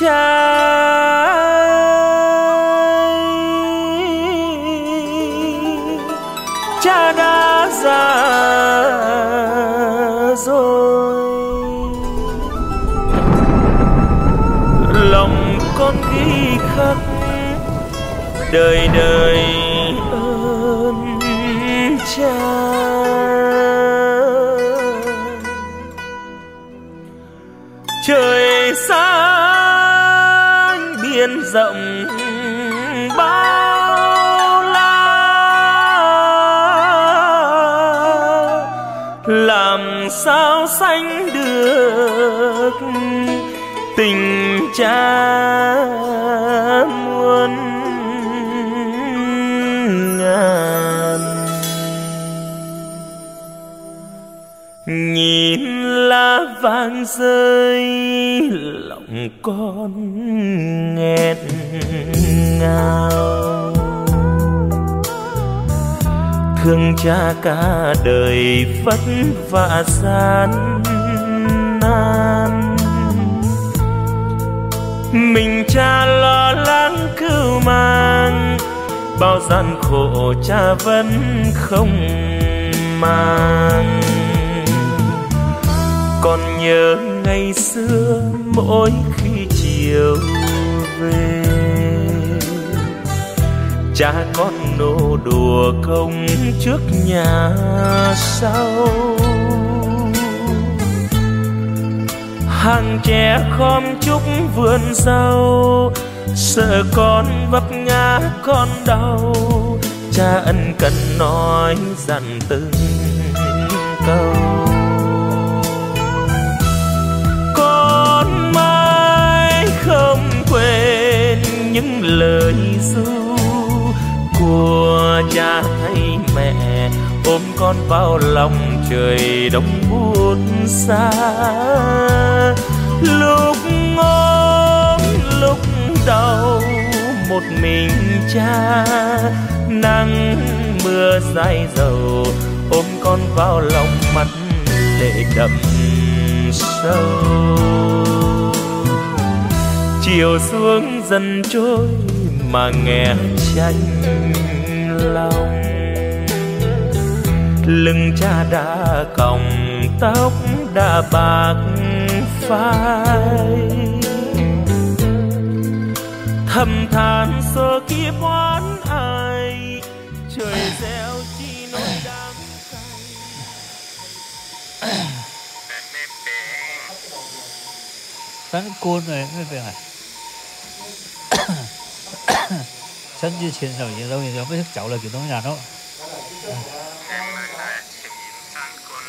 cha đã già rồi. Lòng con ghi khắc đời đời cha muôn ngàn. Nhìn lá vàng rơi, lòng con nghẹn ngào. Thương cha cả đời vất vả gian nan mình cha lo lắng cứu mang bao gian khổ cha vẫn không mang. Còn nhớ ngày xưa mỗi khi chiều về, cha con nô đùa công trước nhà sau. Hàng trẻ khom chúc vườn rau. Sợ con vấp ngã, con đau. Cha ân cần nói dặn từng câu. Con mãi không quên những lời ru của cha hay mẹ. Ôm con vào lòng trời đông buốt xa. Lúc ốm lúc đau, một mình cha. Nắng mưa dài dầu, ôm con vào lòng mắt lệ đậm sâu. Chiều xuống dần trôi mà nghe tranh lòng lưng cha đã còng tóc đã bạc phai thầm than số kiếp oán ai trời gieo chi nỗi đắng cay 咱过呢那边啊，趁住前头嘢都有咩走啦，几多人咯？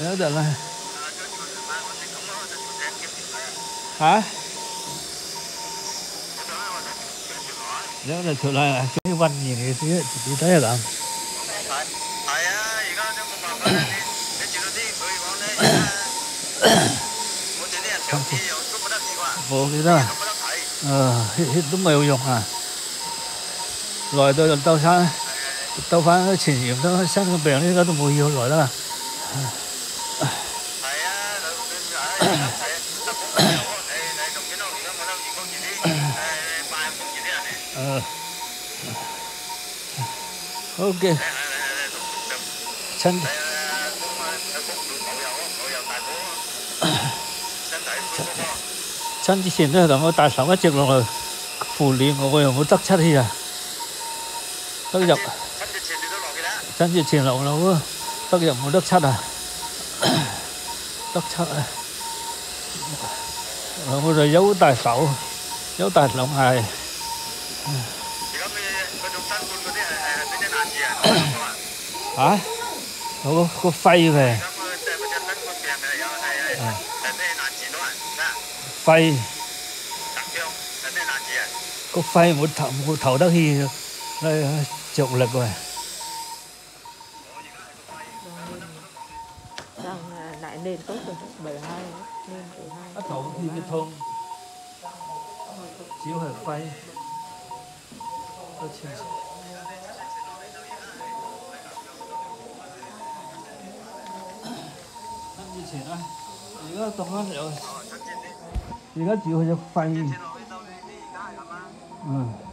네, được rồi. Hả? Nếu là trở lại cái văn nhìn cái thứ thì thấy là làm vô cái đó. Ờ hết đúng mày dùng à? Rồi tôi làm tao sao tao phá chỉ nhiệm tao sáng cái bèo này tao mua nhiều rồi, đó. à Ờ. ok. Chân chân chỉ xin thôi rằng tại sao mất trực rồi. Phủ lý của người muốn chắc chắn thì à. Tất dọc. Chân chỉ xin lộn lâu tất dọc muốn đất chắc à. Đất chắc à. Ờ, rồi, rồi giấu tài xấu giấu tài lộng hài. Hả? Có có phay về. À. phay. Có phay một thầu một thầu đó thì Đây, trộn lực rồi. Ờ, lại lên tốt rồi. Bởi 一个通，只会飞，不清楚。以前啊，而家冻翻有，而家只会只肺。嗯。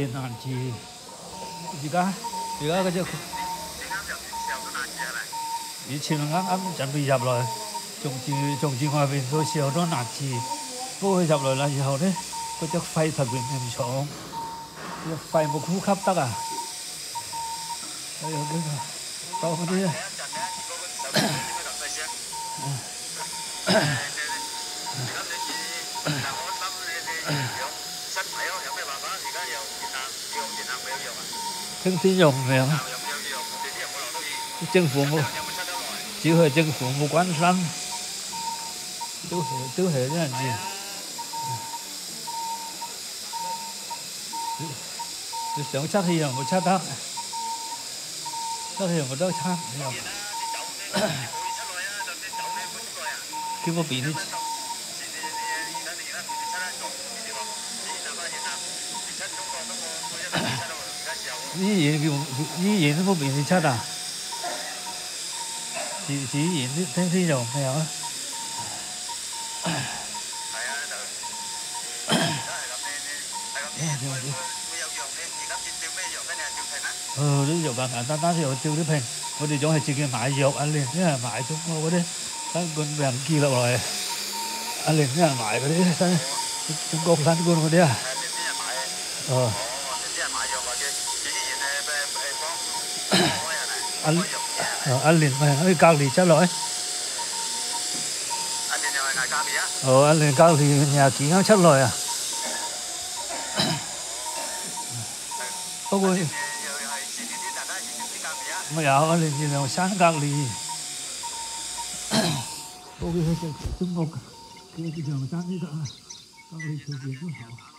天南至而家而家嗰只，以前啱啱準備入來，種住種住外邊嗰時候都難治，不過入來啦以後咧，嗰隻肺特別嚴重，隻肺冇呼吸得啊！哎呀，呢個搞嗰啲啊！听天用未啊？政府冇，只系政府冇关心，都系都系呢样嘢。你想测气又冇测得，测气又冇得测，又叫我变 啲。医院叫医院都冇变你测啊？自自医院啲听天用未有啊？ờ啲药简简单单药照啲平，我哋总系自己买药一年，因为买中国嗰啲新冠俾人寄落嚟，一年啲人买嗰啲新中国新冠嗰啲啊，哦， ăn ăn liền mày ăn cao thì chắc lỗi. Ờ ăn liền cao thì nhà chị ngang chắc lỗi à. Ôi mày áo ăn liền thì nào sáng cao thì ôi cái cái cái cái cái mà cái như cái cái cái cái cái cái cái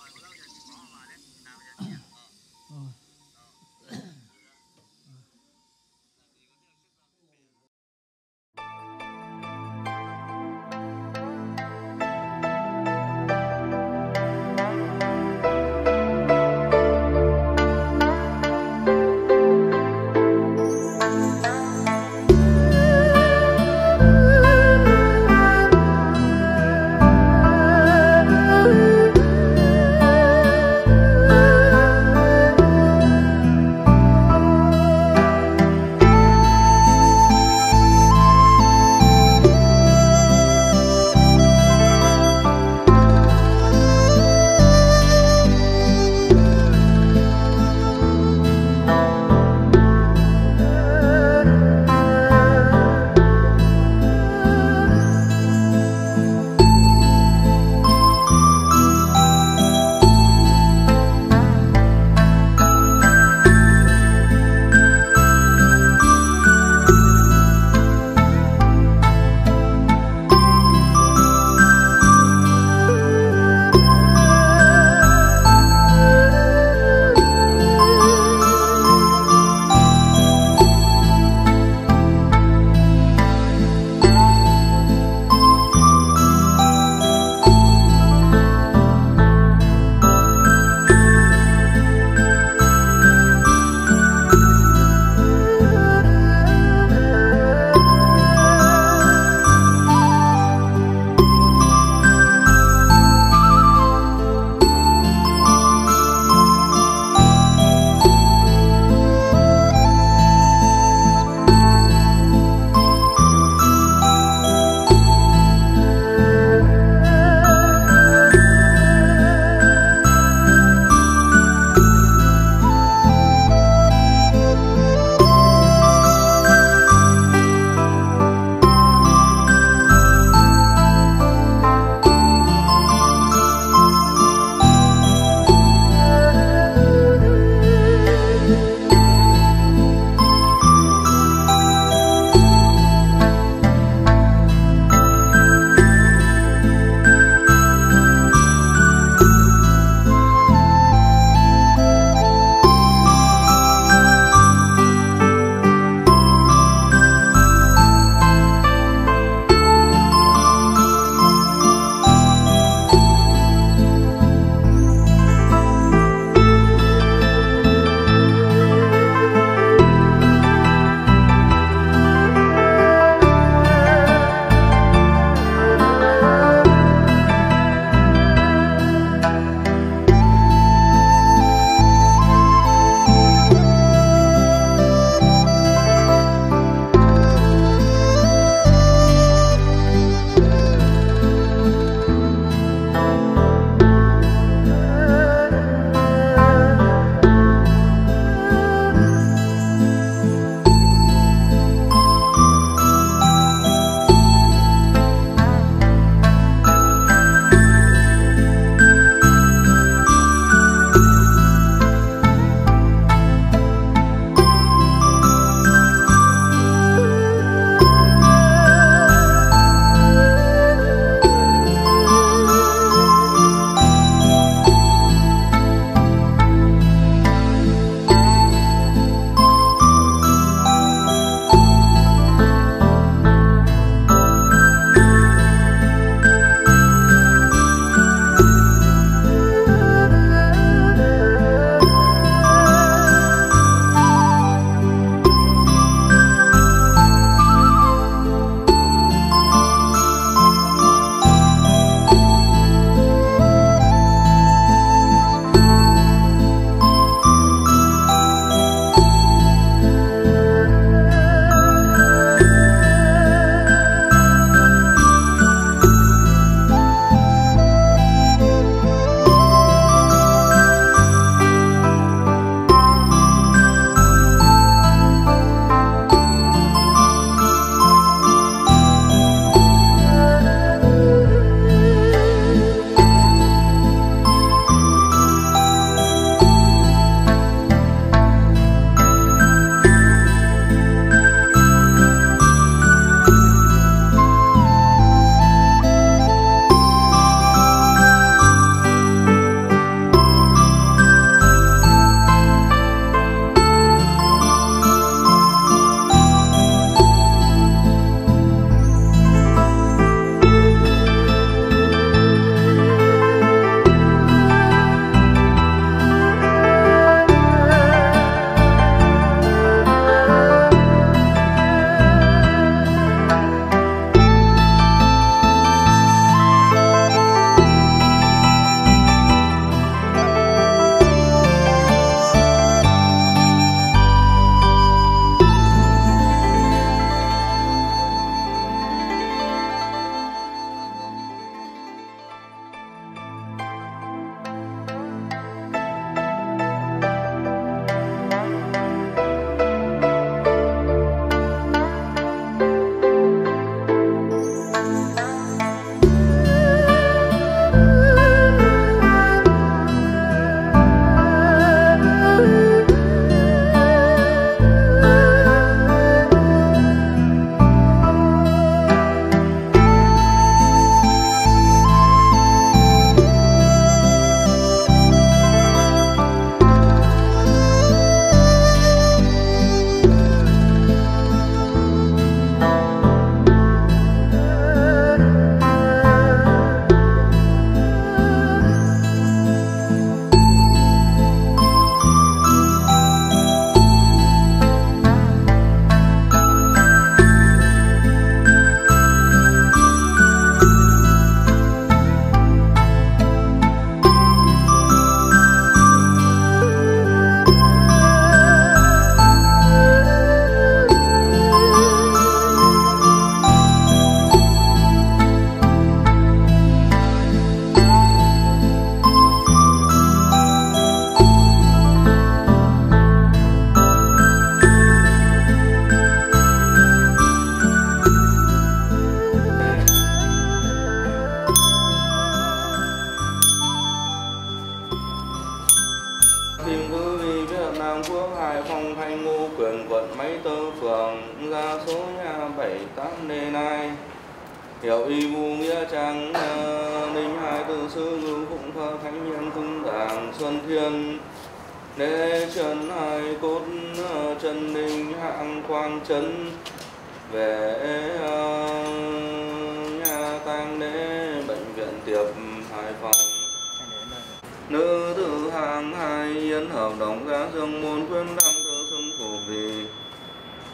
nữ thứ hàng hai yến hợp đồng giá dương môn khuyên đăng tự xưng phổ vị.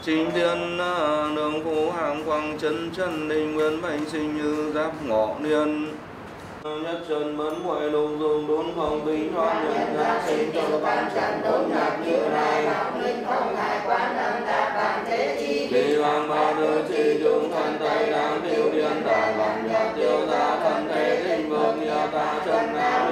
Chính thiên à, đường phú hàng quang chân chân đình nguyên bành sinh như giáp ngọ niên. Nhất trần bấn ngoại lục dùng đốn phòng bình thoát nhân ra sinh tự bản trần đốn nhạc như lai. học linh không hải quán âm đa bản thế chi vì hoàng ba nữ chi chúng thần tây đang tiêu điện tả lòng nhập tiêu ra thần thế linh vương nhờ ta chân nào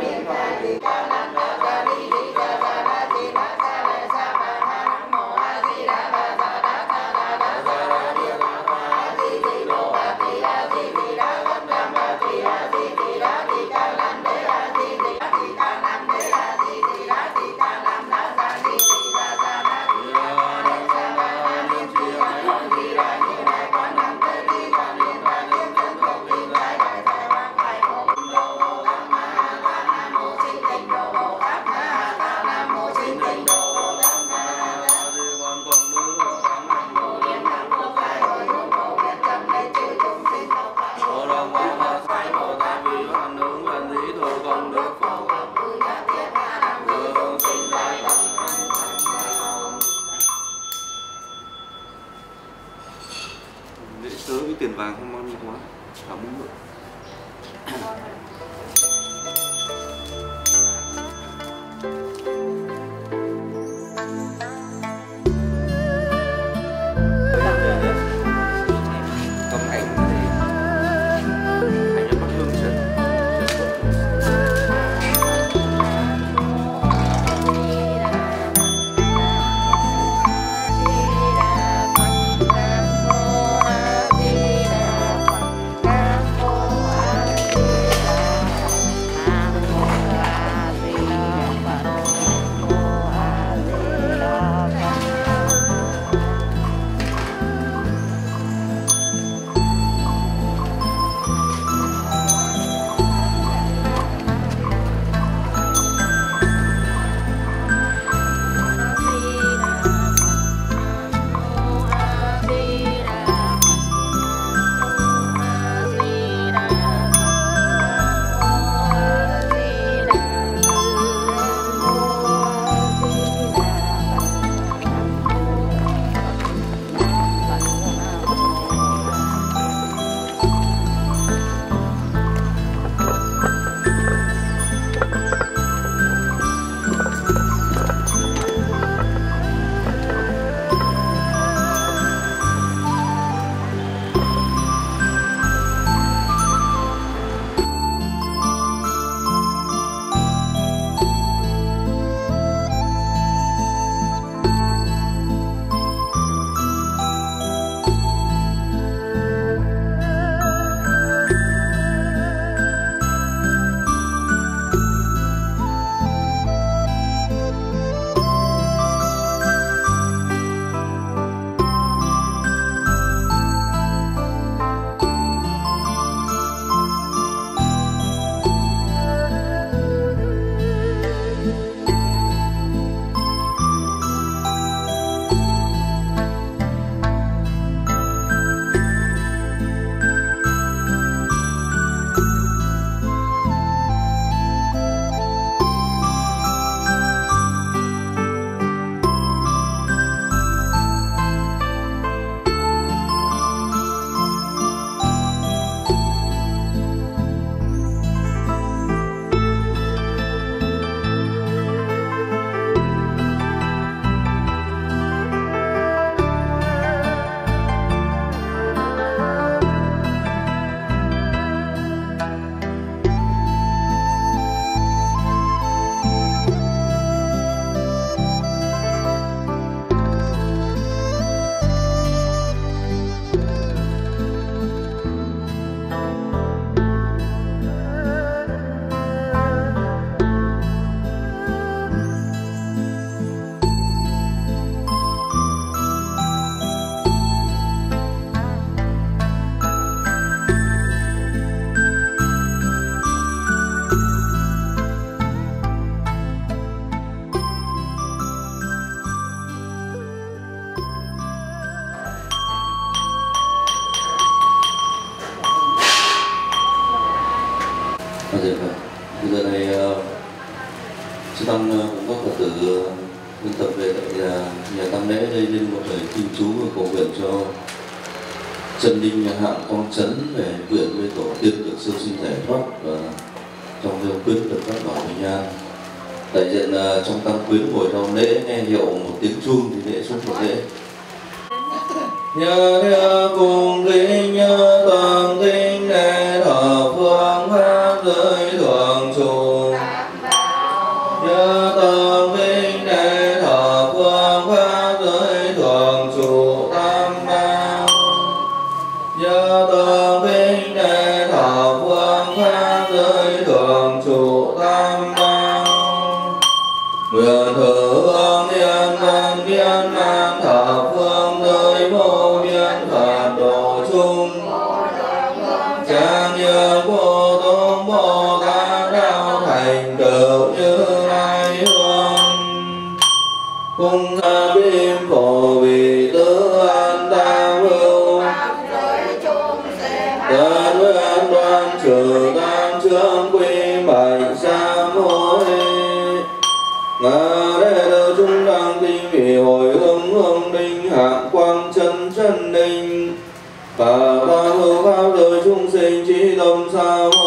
con chấn về nguyện với tổ tiên được siêu sinh giải thoát và trong hương quyết được các bảo bình an. Đại diện uh, trong tăng quyến ngồi trong lễ nghe hiệu một tiếng chuông thì lễ xuất một lễ. Nhớ theo cùng linh nhớ toàn linh minh trí tâm sa mâu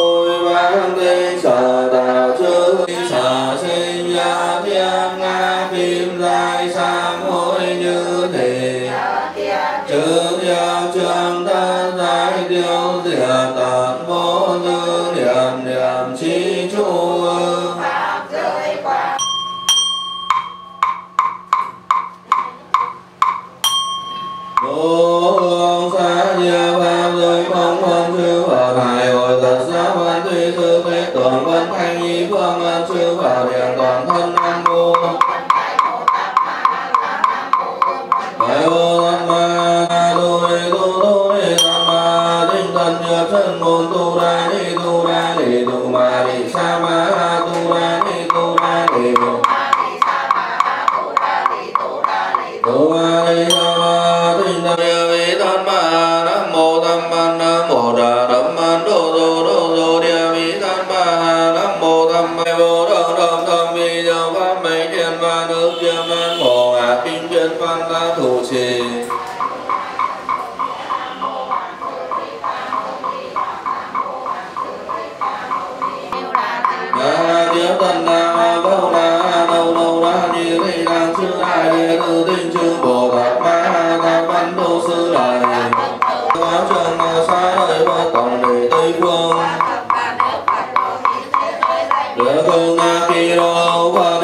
Bhagavana Kiro Vajra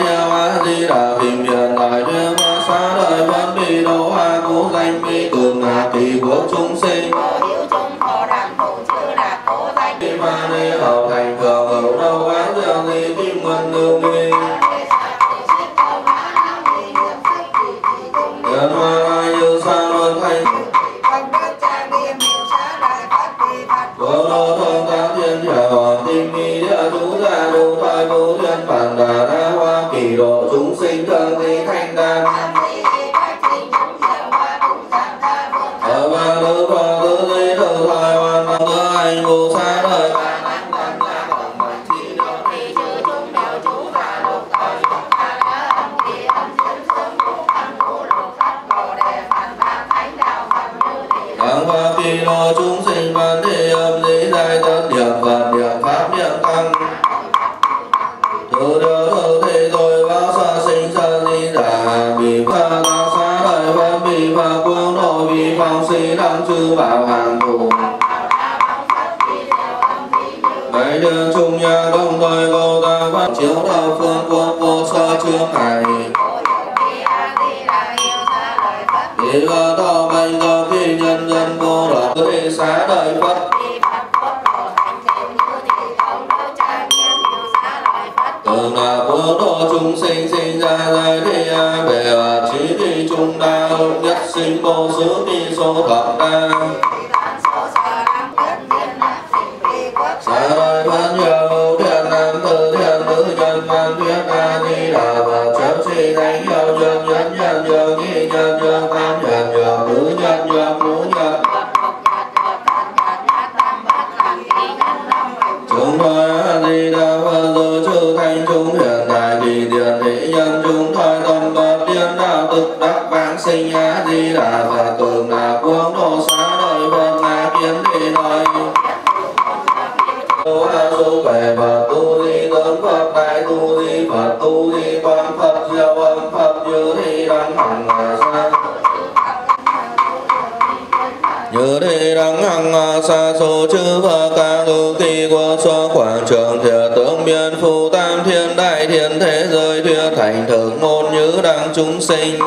trường thừa tướng biên phu tam thiên đại thiên thế giới thuyết thành thực môn như đăng chúng sinh.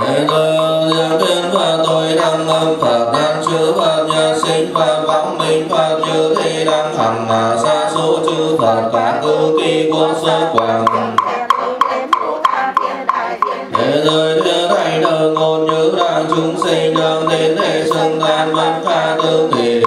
Thế giới riêng thiên và tôi đang âm Phật, đang chữ Phật nhân sinh và võng minh Phật như thế đang hằng mà xa số chư Phật và cư kỳ vô sơ quảng thế giới thiên thành đời ngôn như đang chúng sinh thân an mắng tha đương thiện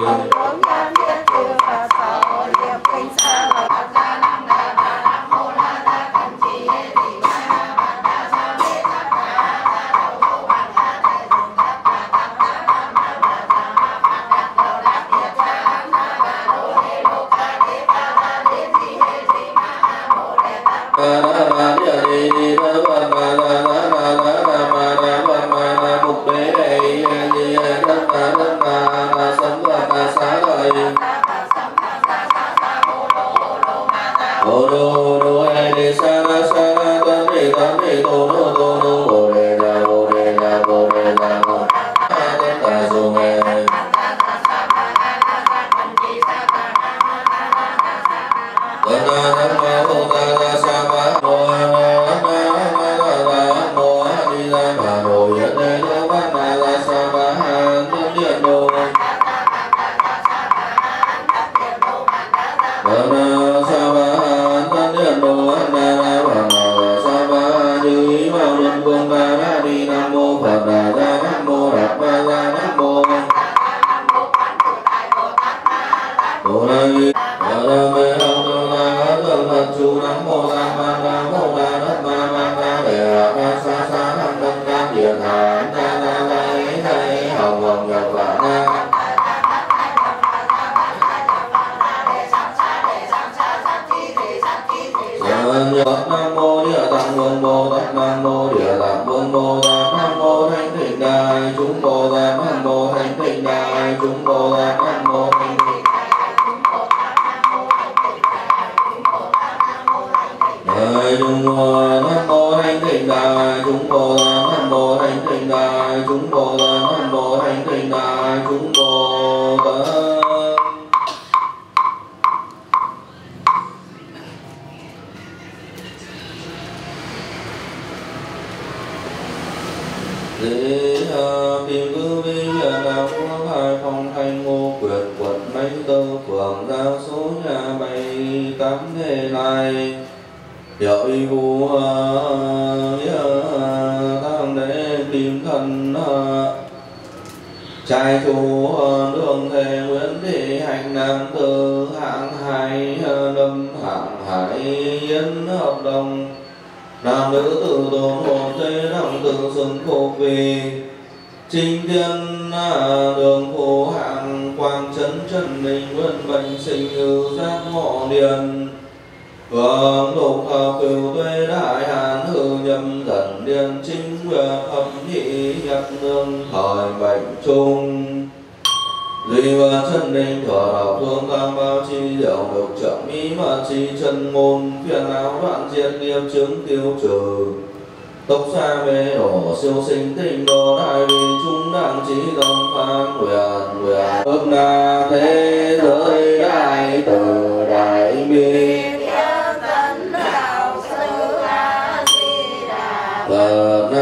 thế này. Dội vua tăng để tìm thần ờ. trai chủ ờ, đường thề nguyễn thị hạnh, nam từ hạng hai đâm ờ, hạng hải, yến, hợp đồng. Nam nữ tử tôn hồn thế đồng tự xuân phục vì. Trinh tiên đường phố hạng quang, trấn trần đình nguyên bệnh sinh như giác ngọ điền. Vâng lục hợp cửu tuế đại hàn hư nhâm thần điên chính hợp nhị nhập nương thời bệnh chung Duy và chân đình thọ đạo thương tam bao chi diệu được trợ mỹ mà chi chân môn, phiền não đoạn diệt nghiệp chứng tiêu trừ. Tốc xa mê đổ siêu sinh tinh đồ đại vì chúng đẳng trí tâm phán nguyện nguyện ước na thế giới đại từ đại bi.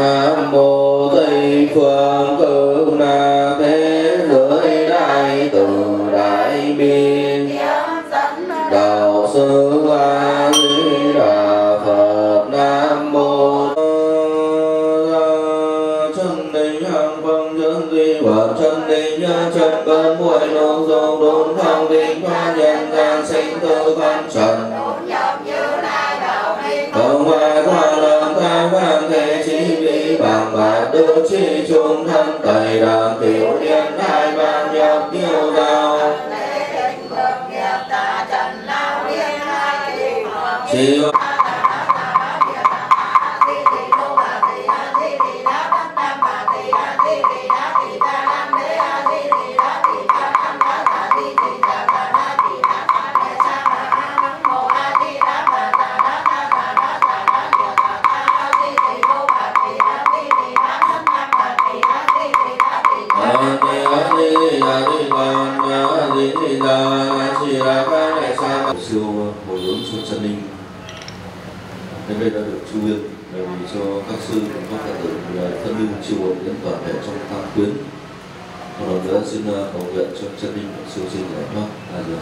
nam mô tây phương cực na thế giới đại từ đại bi đạo sư a di đà phật nam mô chân đình hàng phong chân di và chân đình nhớ chân bơn muội lô dầu đốn phong đình hoa nhân gian sinh tư văn trần. Hãy subscribe cho kênh Ghiền Mì Gõ Để không bỏ lỡ những video hấp dẫn bằng và tu chi chung thân tẩy đàn tiểu liên hai ban nhập tiêu vào chiều đến đây đã được trung ương ờ, đề nghị cho các sư cùng các ờ, phật tử là thân lưu chiều hồn đến toàn thể trong tam quyến một lần nữa xin ờ, cầu nguyện cho chân linh siêu sinh giải thoát là được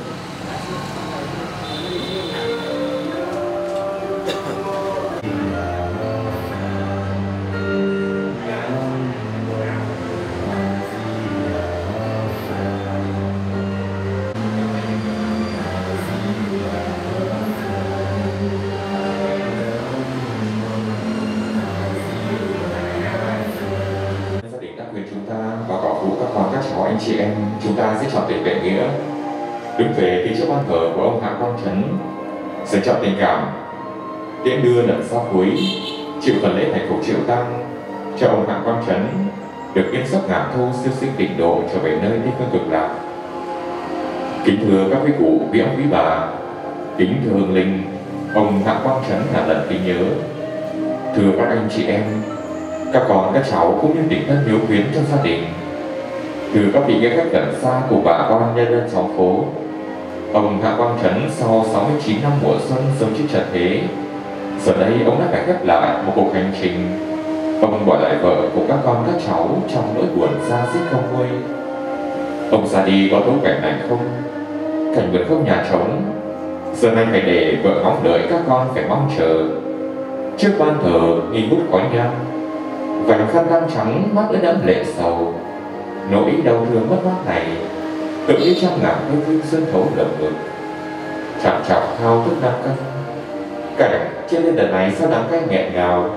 đứng về phía trước ban thờ của ông hạ quang trấn dành chọn tình cảm, tiễn đưa lần sau cuối, chịu phần lễ thành phục triệu tăng cho ông hạ quang trấn được yên giấc ngàn thu siêu sinh tịnh độ trở về nơi đi phương cực lạc. Kính thưa các quý cụ, quý ông, quý bà, kính thưa hương linh, ông hạ quang trấn là lần kính nhớ. Thưa các anh chị em, các con, các cháu cũng như tình thân hiếu quyến trong gia đình. Từ các vị nghe khách gần xa của bà con nhân dân xóm phố ông hạ quang trấn sau 69 năm mùa xuân sống trước trần thế. Giờ đây, ông đã phải khép lại một cuộc hành trình. Ông bỏ lại vợ cùng các con, các cháu trong nỗi buồn xa xích không nguôi. Ông ra đi có tốt cảnh này không? Cảnh vườn không nhà trống. Giờ này phải để vợ ngóng đợi các con phải mong chờ. Trước ban thờ, nghi ngút khói nhang. Vành khăn răng trắng mắt ướt đẫm lệ sầu. Nỗi đau thương mất mát này tự như trăm ngàn yêu thương sân thấu lồng ngực chạm chạm thao thức năm canh. Cảnh trên lên đợt này sao đắng cay nghẹn ngào?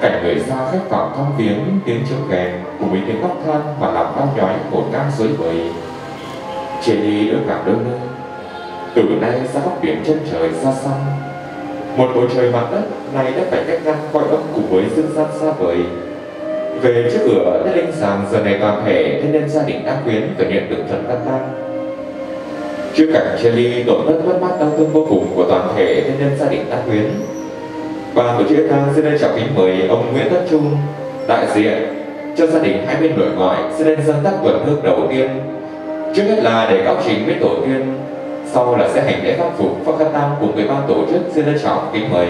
Cảnh người xa khách phòng thăm viếng tiếng trống kèn cùng với tiếng khóc than và lòng đau nhói của ngang suối bời. Trên đi đỡ cả đơn nơi. Từ nay ra góc biển chân trời xa xăm. Một bầu trời mặt đất này đã phải cách ngăn coi âm cùng với dương gian xa vời về trước cửa đất linh sàng giờ này toàn thể, thế nhân gia đình đã quyến phải nhận được thần tăng tang trước cảnh chia ly tổn thất mất mát đau thương vô cùng của toàn thể, thế nhân gia đình đã quyến. Ban tổ chức tang xin lên trọng kính mời ông Nguyễn Tất Trung, đại diện cho gia đình hai bên nội ngoại xin lên dân tác quần hương đầu tiên. Trước hết là để cáo trình với tổ tiên, sau là sẽ hành lễ khắc phục phát khăn tang cùng với ban tổ chức xin lên trọng kính mời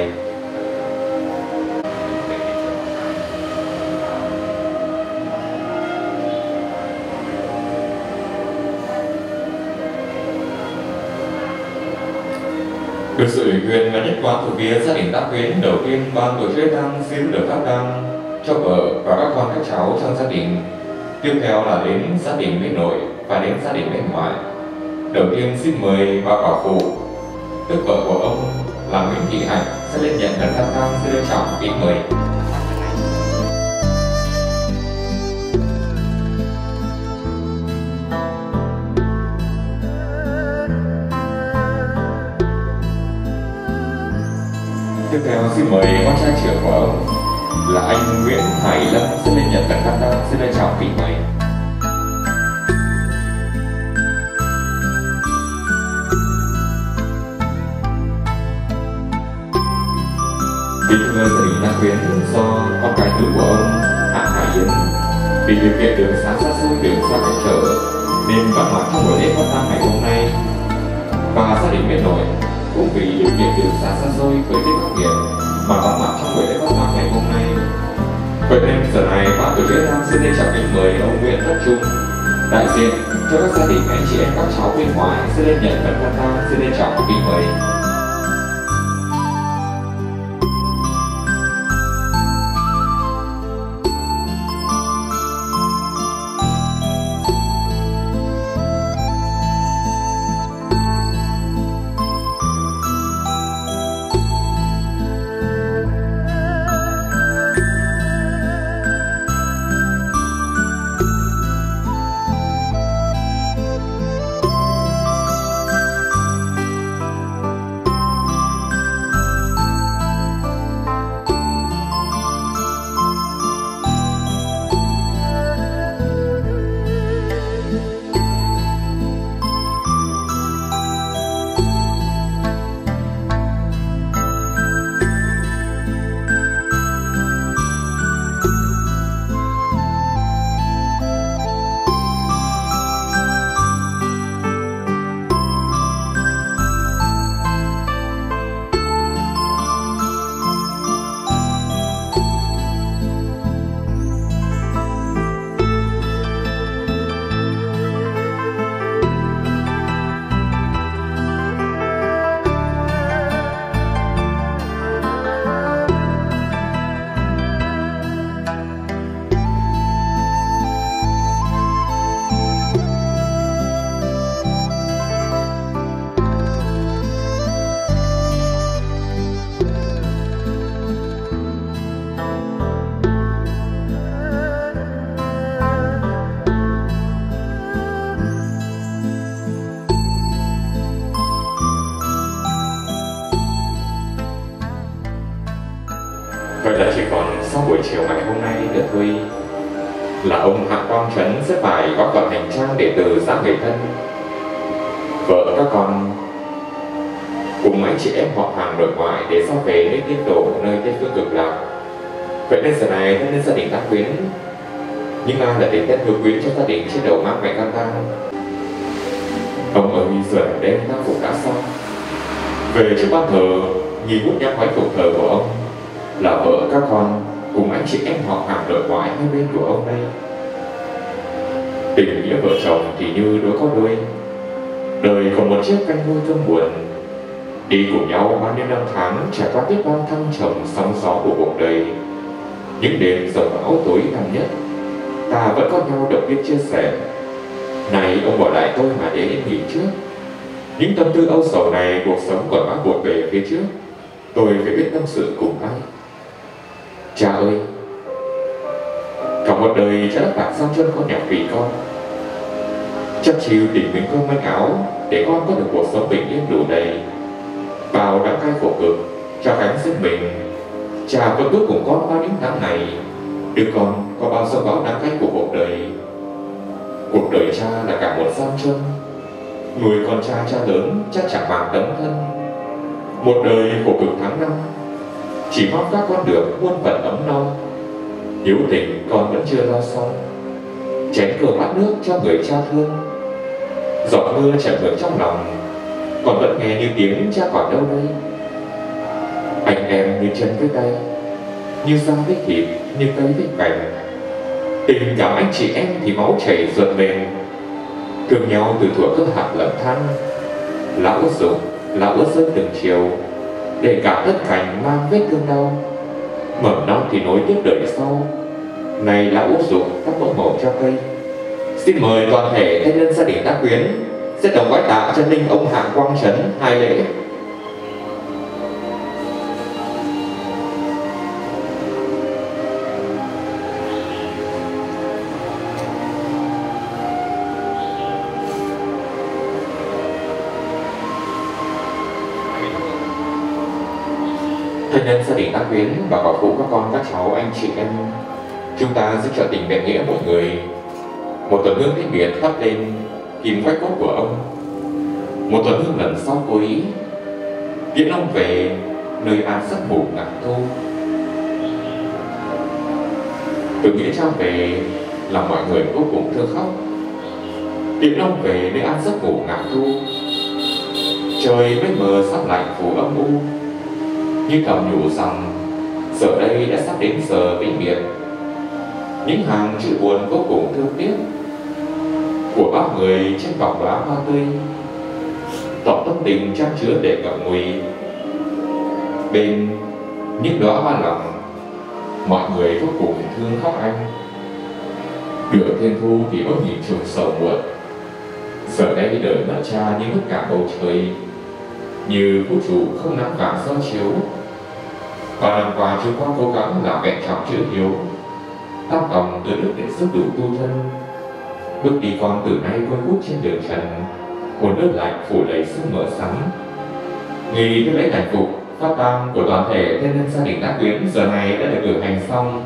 được sự ủy quyền và nhất quán thuộc phía gia đình đắc quyến đầu tiên ban tổ chức đang xin được phát đăng cho vợ và các con các cháu trong gia đình. Tiếp theo là đến gia đình bên nội và đến gia đình bên ngoại đầu tiên xin mời bà bảo phụ, tức vợ của ông là Nguyễn Thị Hạnh, sẽ lên nhận lần phát đăng xin trân trọng kính mời. Tiếp theo, xin mời con trai trưởng của ông là anh Nguyễn Hải Lâm, xin lên nhận tặng phát tang xin lên chào kính mời. Kính thưa gia đình Đa Quyến, do con gái thứ của ông Hạ Hải Yến vì điều kiện đường xá xa xôi, đường xa cách trở nên vắng mặt trong buổi lễ phát tang ngày hôm nay và gia đình biết nội cũng vì điều kiện đường xa xa xôi với tiếng khắc nghiệt mà có mặt trong buổi lễ phát tang ngày hôm nay. Vậy nên giờ này ban tổ chức đang xin lên chào kính mời ông Nguyễn Tất Trung, đại diện cho các gia đình anh chị em các cháu bên ngoài xin lên nhận phần quan tang. Xin lên chào kính mời. Vâng, Vậy là chỉ còn sau buổi chiều ngày hôm nay nữa thôi. Là ông Hạ Quang Trấn sẽ phải góp gọn hành trang để từ giã người thân. Vợ các con, cùng mấy chị em họ hàng nội ngoại để sau về đến tiên độ nơi tây phương cực lạc. Vậy nên giờ này thân nên gia đình tăng quyến. Nhưng ai là để Tết hứa quyến cho gia đình trên đầu mang mẹ con ta ông ơi, giờ đêm tác phục đã xong. Về trước ban thờ, nhìn bút nhắc quái phục thờ của ông là vợ các con cùng anh chị em họ hàng nội ngoại hai bên của ông đây. Tình nghĩa vợ chồng thì như đứa có đôi đời còn một chiếc canh vui thương buồn. Đi cùng nhau bao nhiêu năm tháng, trải qua biết bao thăng trầm, sóng gió của cuộc đời. Những đêm dòng bão tối tăm nhất, ta vẫn có nhau động viên chia sẻ. Này ông bỏ lại tôi mà để nghỉ trước. Những tâm tư âu sầu này cuộc sống còn mắc buộc về phía trước. Tôi phải biết tâm sự cùng ai cha ơi cả một đời cha đã bạc sang chân con nhỏ vì con. Cha chịu tìm mình con manh áo để con có được cuộc sống bình yên đủ đầy. Bao đắng cay khổ cực cha gánh sức mình. Cha vẫn bước cùng con bao những tháng này? Đứa con có bao sông bão đắng cay của cuộc đời? Cuộc đời cha là cả một gian chân Người con cha cha lớn chắc chẳng bằng tấm thân. Một đời khổ cực tháng năm chỉ mong các con được muôn phần ấm no. Hiếu tình, con vẫn chưa lo xong. Chén cờ bát nước cho người cha thương. Giọt mưa chẳng ngược trong lòng. Còn vẫn nghe như tiếng cha còn đâu đây. Anh em như chân với tay, như da với thịt, như cây với cành. Tình cảm anh chị em thì máu chảy ruột mềm. Thương nhau từ thuở cơ hạt lầm than. Lão dục lão rơi từng chiều để cả tất cảnh mang vết thương đau, mầm non thì nối tiếp đời sau. Này là lão dụng các mẫu màu cho cây. Xin mời toàn thể thanh niên gia đình tác quyến, sẽ đồng gói tạ chân linh ông hạng quang trấn hai lễ. Nhân bà và bảo phụ các con, các cháu, anh chị em. Chúng ta giữ trợ tình đẹp nghĩa mỗi người. Một tuần hương tĩnh biệt thắp lên kim quách cốt của ông. Một tuần hương lần sau cuối tiễn ông về nơi an giấc ngủ ngàn thu. Từ nghĩa trang về là mọi người vô cùng thơ khóc. Tiễn ông về nơi an giấc ngủ ngàn thu. Trời mới mờ sắp lạnh phủ âm u. Như thầm nhủ rằng giờ đây đã sắp đến giờ vĩnh biệt. Những hàng chữ buồn vô cùng thương tiếc của bác người trên vòng lá hoa tươi. Tỏ tâm tình trang chứa để ngậm ngùi. Bên những đóa hoa lòng mọi người vô cùng thương khóc anh. Nửa thiên thu thì có nhìn trường sầu muộn. Giờ đây đời mất cha như mất cả bầu trời, như vũ trụ không nắng vàng soi chiếu và năm qua chúng con cố gắng làm vẹn trọng chữ hiếu tác động từ đức đến sức đủ tu thân. Bước đi con từ nay quân hút trên đường trần. Hồn nước lạnh phủ lấy sức mở sáng nghi thức lễ thành phục, phát tang của toàn thể thân nhân gia đình đã quyến, giờ này đã được cử hành xong.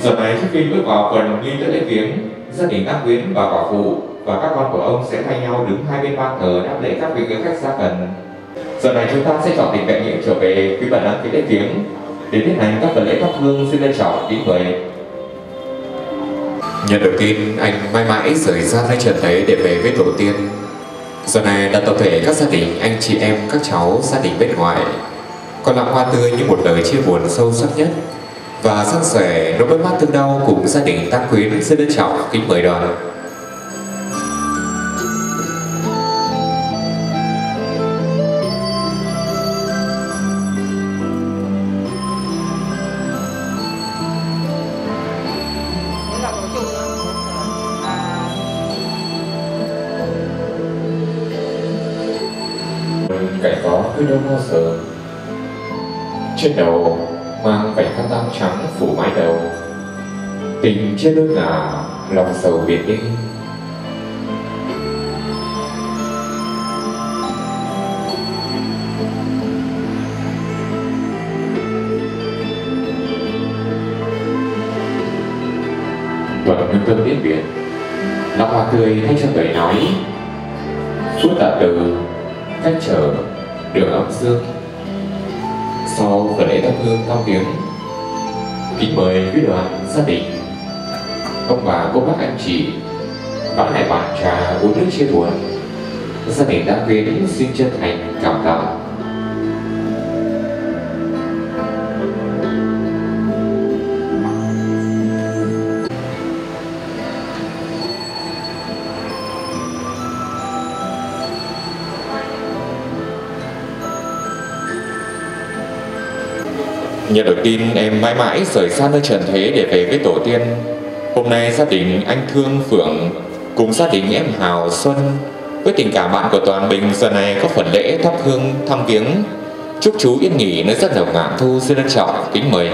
Giờ này trước khi bước vào phần nghi lễ viếng, gia đình đã quyến và quả phụ và các con của ông sẽ thay nhau đứng hai bên ban thờ đáp lễ các vị khách xa cần giờ này chúng ta sẽ chọn tình vẹn nghĩa trở về quý bản năng ký lễ viếng để tiến hành các phần lễ thắp hương xin lên trọng kính mời Nhận được tin, anh mãi mãi rời ra nơi trần thế để về với tổ tiên. Giờ này là tập thể các gia đình, anh chị em, các cháu, gia đình bên ngoài. Còn lặng hoa tươi như một lời chia buồn sâu sắc nhất. Và san sẻ nỗi mất mát thương đau cùng gia đình tăng quyến xin lên trọng kính mời đoàn. trên đầu mang vẻ khăn tang trắng phủ mái đầu. Tình chia đôi ngả lòng sầu biệt đi. Vợ nhân tâm biết biển nó hoa tươi thay cho người nói, suốt tạ từ, cách trở đường âm dương sau phần lễ thắp hương cao tiếng Kính mời quý đoàn gia đình. Ông bà, cô bác, anh chị Vãn lại bàn trà uống nước chia buồn. Gia đình đã quyến xin chân thành cảm tạ. Nhận được tin em mãi mãi rời xa nơi trần thế để về với tổ tiên. Hôm nay gia đình anh Thương Phượng cùng gia đình em Hào Xuân với tình cảm bạn của Toàn Bình giờ này có phần lễ thắp hương thăm viếng. Chúc chú yên nghỉ nơi rất nồng ngạn thu xin trân trọng kính mời.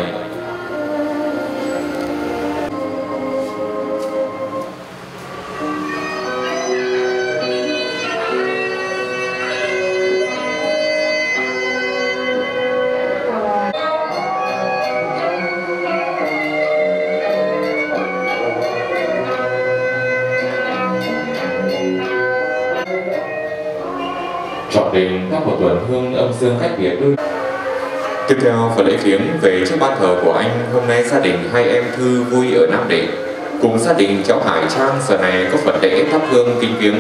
Âm đôi Tiếp theo, phần lễ viếng về trước ban thờ của anh. Hôm nay gia đình hai em Thư vui ở Nam Định. Cùng gia đình cháu Hải Trang, giờ này có phần lễ thắp hương kính viếng.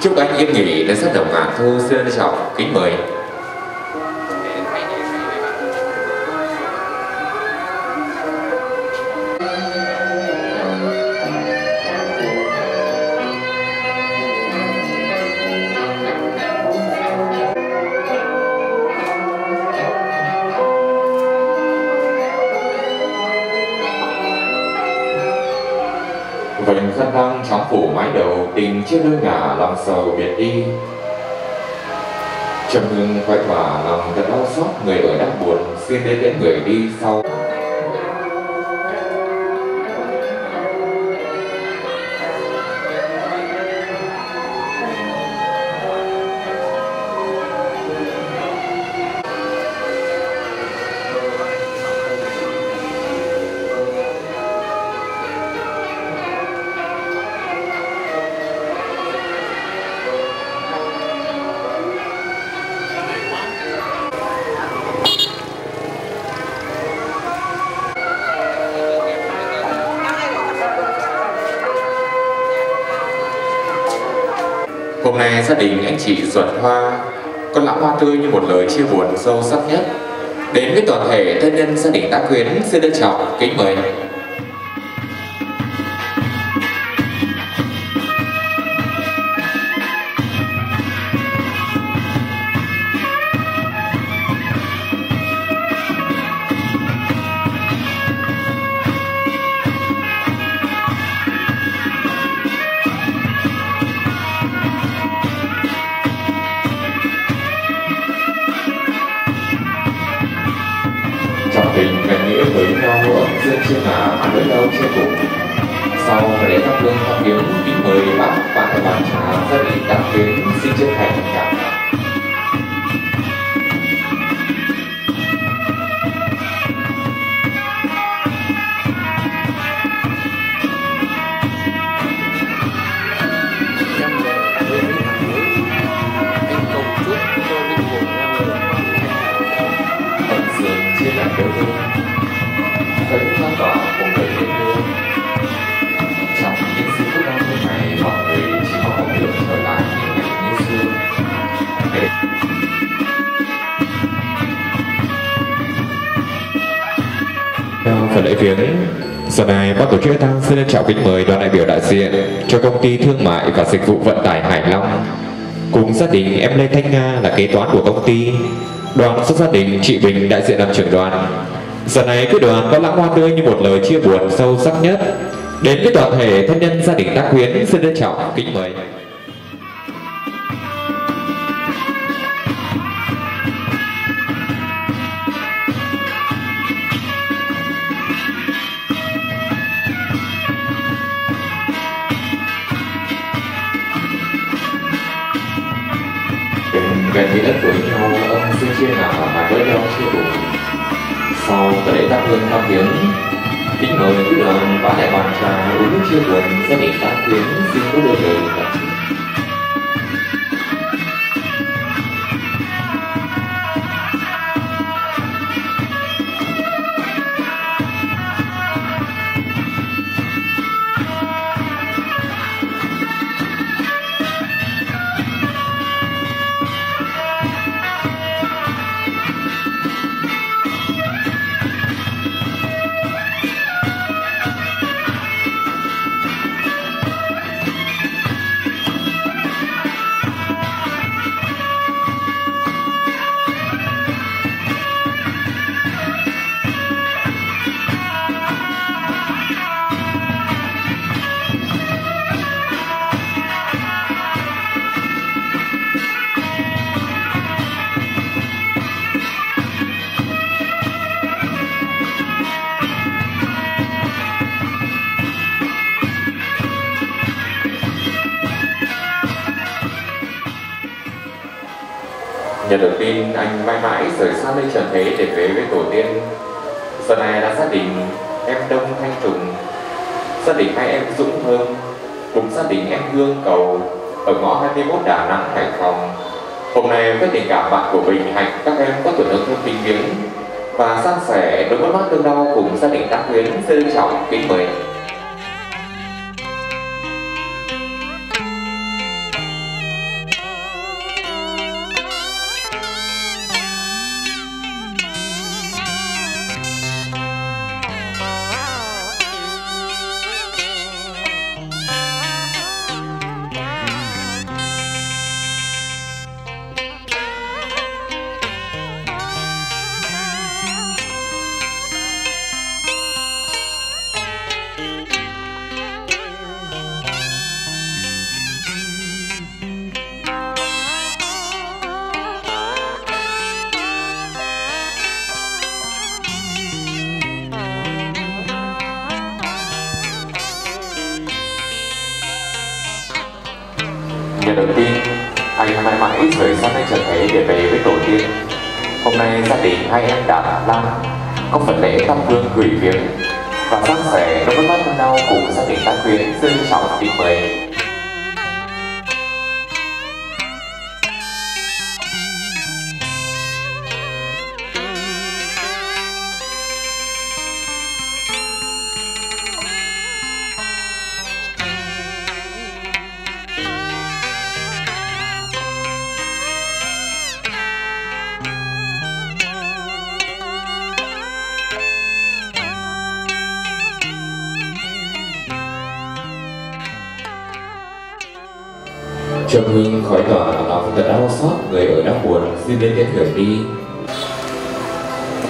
Chúc anh yên nghỉ đến rất đồng ngàn thu xin trọng kính mời. Tình chưa đôi ngả lòng sầu biệt đi. Trầm hương khoái tỏa lòng thật đau xót, Người ở đang buồn, xin đến đến người đi sau. Hôm nay gia đình anh chị ruột hoa, Con lãng hoa tươi như một lời chia buồn sâu sắc nhất. Đến với toàn thể thân nhân gia đình đã quyến, Xin trân trọng kính mời. Ty thương mại và dịch vụ vận tải Hải Long. Cùng gia đình em Lê Thanh Nga là kế toán của công ty. Đoàn xuất gia đình chị Bình đại diện làm trưởng đoàn. Giờ này cái đoàn có lãng hoa tươi như một lời chia buồn sâu sắc nhất. Đến với toàn thể thân nhân gia đình tác quyến, xin trân trọng kính mời. Đại bàn trà uống chưa buồn gia đình tá quyến xin có đôi lời rời xa nơi trần thế để về với tổ tiên. Giờ này là gia đình em Đông Thanh Tùng Gia đình hai em Dũng Thơm Cùng gia đình em Hương Cầu Ở ngõ 21 Đà Nẵng, Hải Phòng. Hôm nay với tình cảm bạn của Bình Hạnh Các em có tuổi thơ thương kinh viếng Và san sẻ đôi mất mát thương đau cùng gia đình tác quyến Xin trọng kính mời. Tuần lễ thăm hương gửi viếng và san sẻ đôi mất mắt thân đau cùng gia đình tác quyến xin trọng kính mời.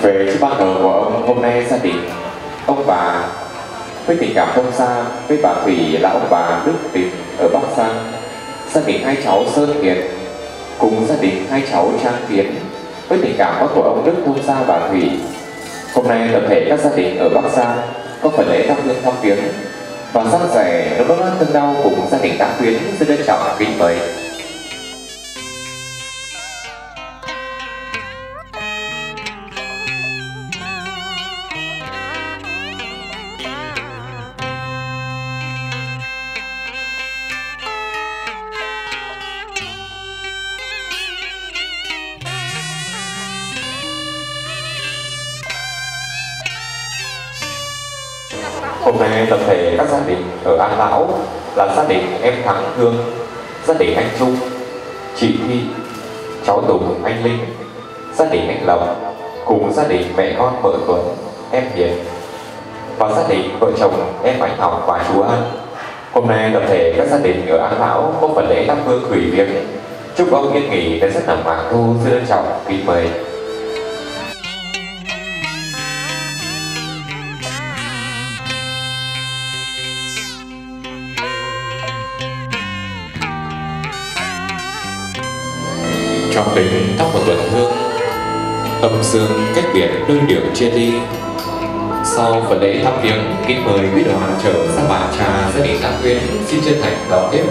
Về cho ban đầu của ông, hôm nay gia đình, ông bà với tình cảm không xa với bà Thủy là ông bà Đức Tình ở Bắc Giang. Gia đình hai cháu Sơn Kiệt cùng gia đình hai cháu Trang Tiến với tình cảm có của ông Đức thông gia bà Thủy. Hôm nay tập thể các gia đình ở Bắc Giang có phần lễ thắp hương thăm viếng và san sẻ nỗi mất thân đau cùng gia đình đã quyến xin trân trọng kính mời. Tập thể các gia đình ở An Lão là gia đình em Thắng Hương, gia đình anh Trung, chị Thi, cháu Tùng, anh Linh, gia đình anh Lộc, cùng gia đình mẹ con vợ Tuấn, em Hiền và gia đình vợ chồng em Ánh Học và chú An. Hôm nay tập thể các gia đình ở An Lão có phần lễ thắp hương hủy việc. Chúc ông yên nghỉ để rất nằm mạng thu xin trân trọng kính mời. Dương cách biệt đôi điệu chia ly sau phần lễ thăm viếng kính mời quý đoàn trở ra bàn trà gia đình tam quyến xin chân thành đón tiếp.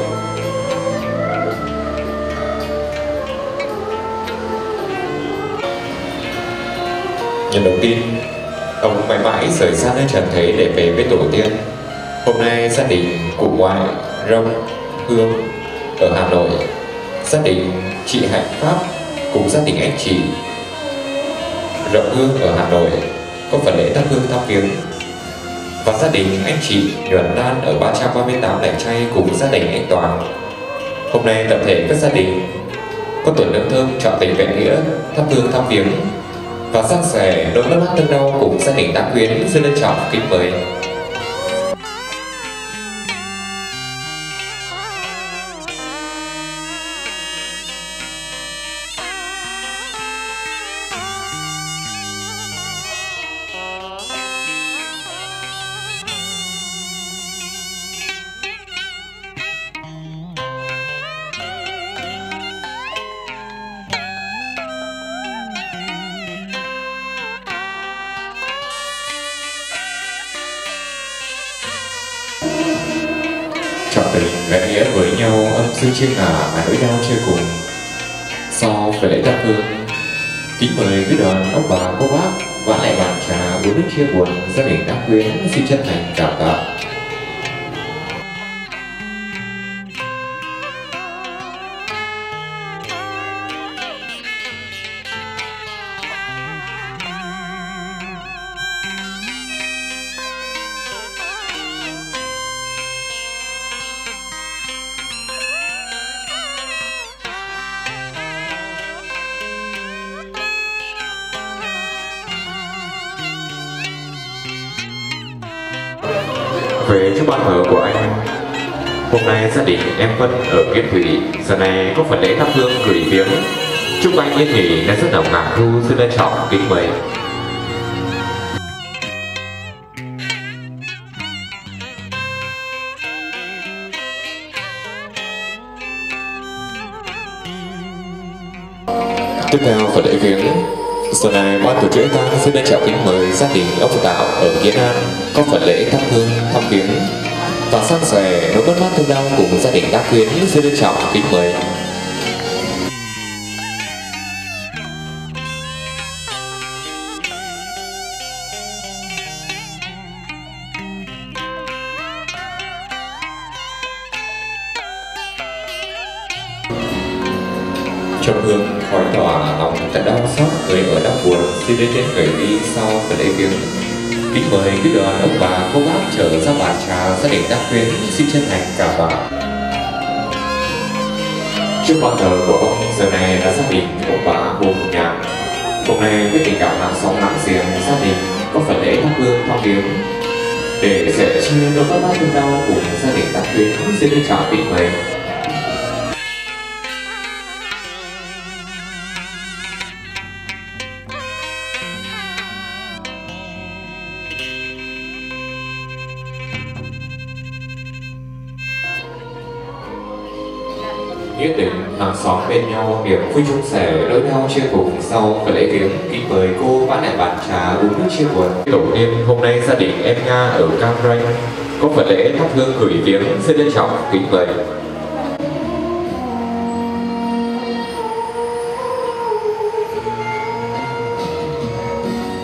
Nhận đầu tiên Ông mãi mãi rời xa nơi trần thế để về với tổ tiên. Hôm nay gia đình cụ ngoại, Rông, Hương ở Hà Nội, gia đình chị Hạnh Pháp cùng gia đình anh chị Rộng Hương ở Hà Nội, có phần lễ thắp hương thắp viếng và gia đình anh chị Nhuận Lan ở 338 Lạch Chay cùng gia đình anh Toàn. Hôm nay tập thể các gia đình có tuần lương thơm chọn tình vẹn nghĩa, thắp hương thắp viếng và sang sẻ nỗi mất mát thương đau cùng gia đình đã quyến xin ân trọng kính mời sư chia ngả mà nỗi đau chia cùng. Sau phải lễ đáp hương? Kính mời quý đoàn ông bà cô bác vãn lại bàn trà, uống nước chia buồn, gia đình đã quyến, xin chân thành cảm tạ. Em Vân ở Kiến Thủy giờ này có phần lễ thắp hương gửi viếng. Chúc anh yên nghỉ nên rất đồng ngạc thu xin ân trọng kính mời. Tiếp theo phần lễ viếng. Giờ này ban tổ chức ta xin ân trọng kính mời gia đình ông Tạo ở Kiến An có phần lễ thắp hương, thăm viếng và san sẻ nỗi mất mát thương đau cùng gia đình đã quyến xin ân trọng kính mời trong hương khói tỏa lòng thật đau xót, người ở đau buồn, xin đến đến người đi sau phần lễ viếng kính mời quý đoàn ông bà cô bác trở ra bàn trà gia đình đã quyến xin chân thành cảm tạ trước bàn thờ của ông, giờ này là gia đình ông bà cùng nhà. hôm nay với tình cảm hàng xóm láng giềng, gia đình có phần lễ thắp hương thăm viếng. Để sẻ chia nỗi mất mát thương đau cùng gia đình đã quyến xin được chào tình mời. Xóm bên nhau niềm vui chung sẻ nỗi đau chia cùng sau. Phần lễ viếng kính mời cô bán lại bàn trà uống nước chia buồn. Tổ tiên hôm nay gia đình em nga ở cam ranh có phần lễ thắp hương gửi viếng xin trân trọng kính mời.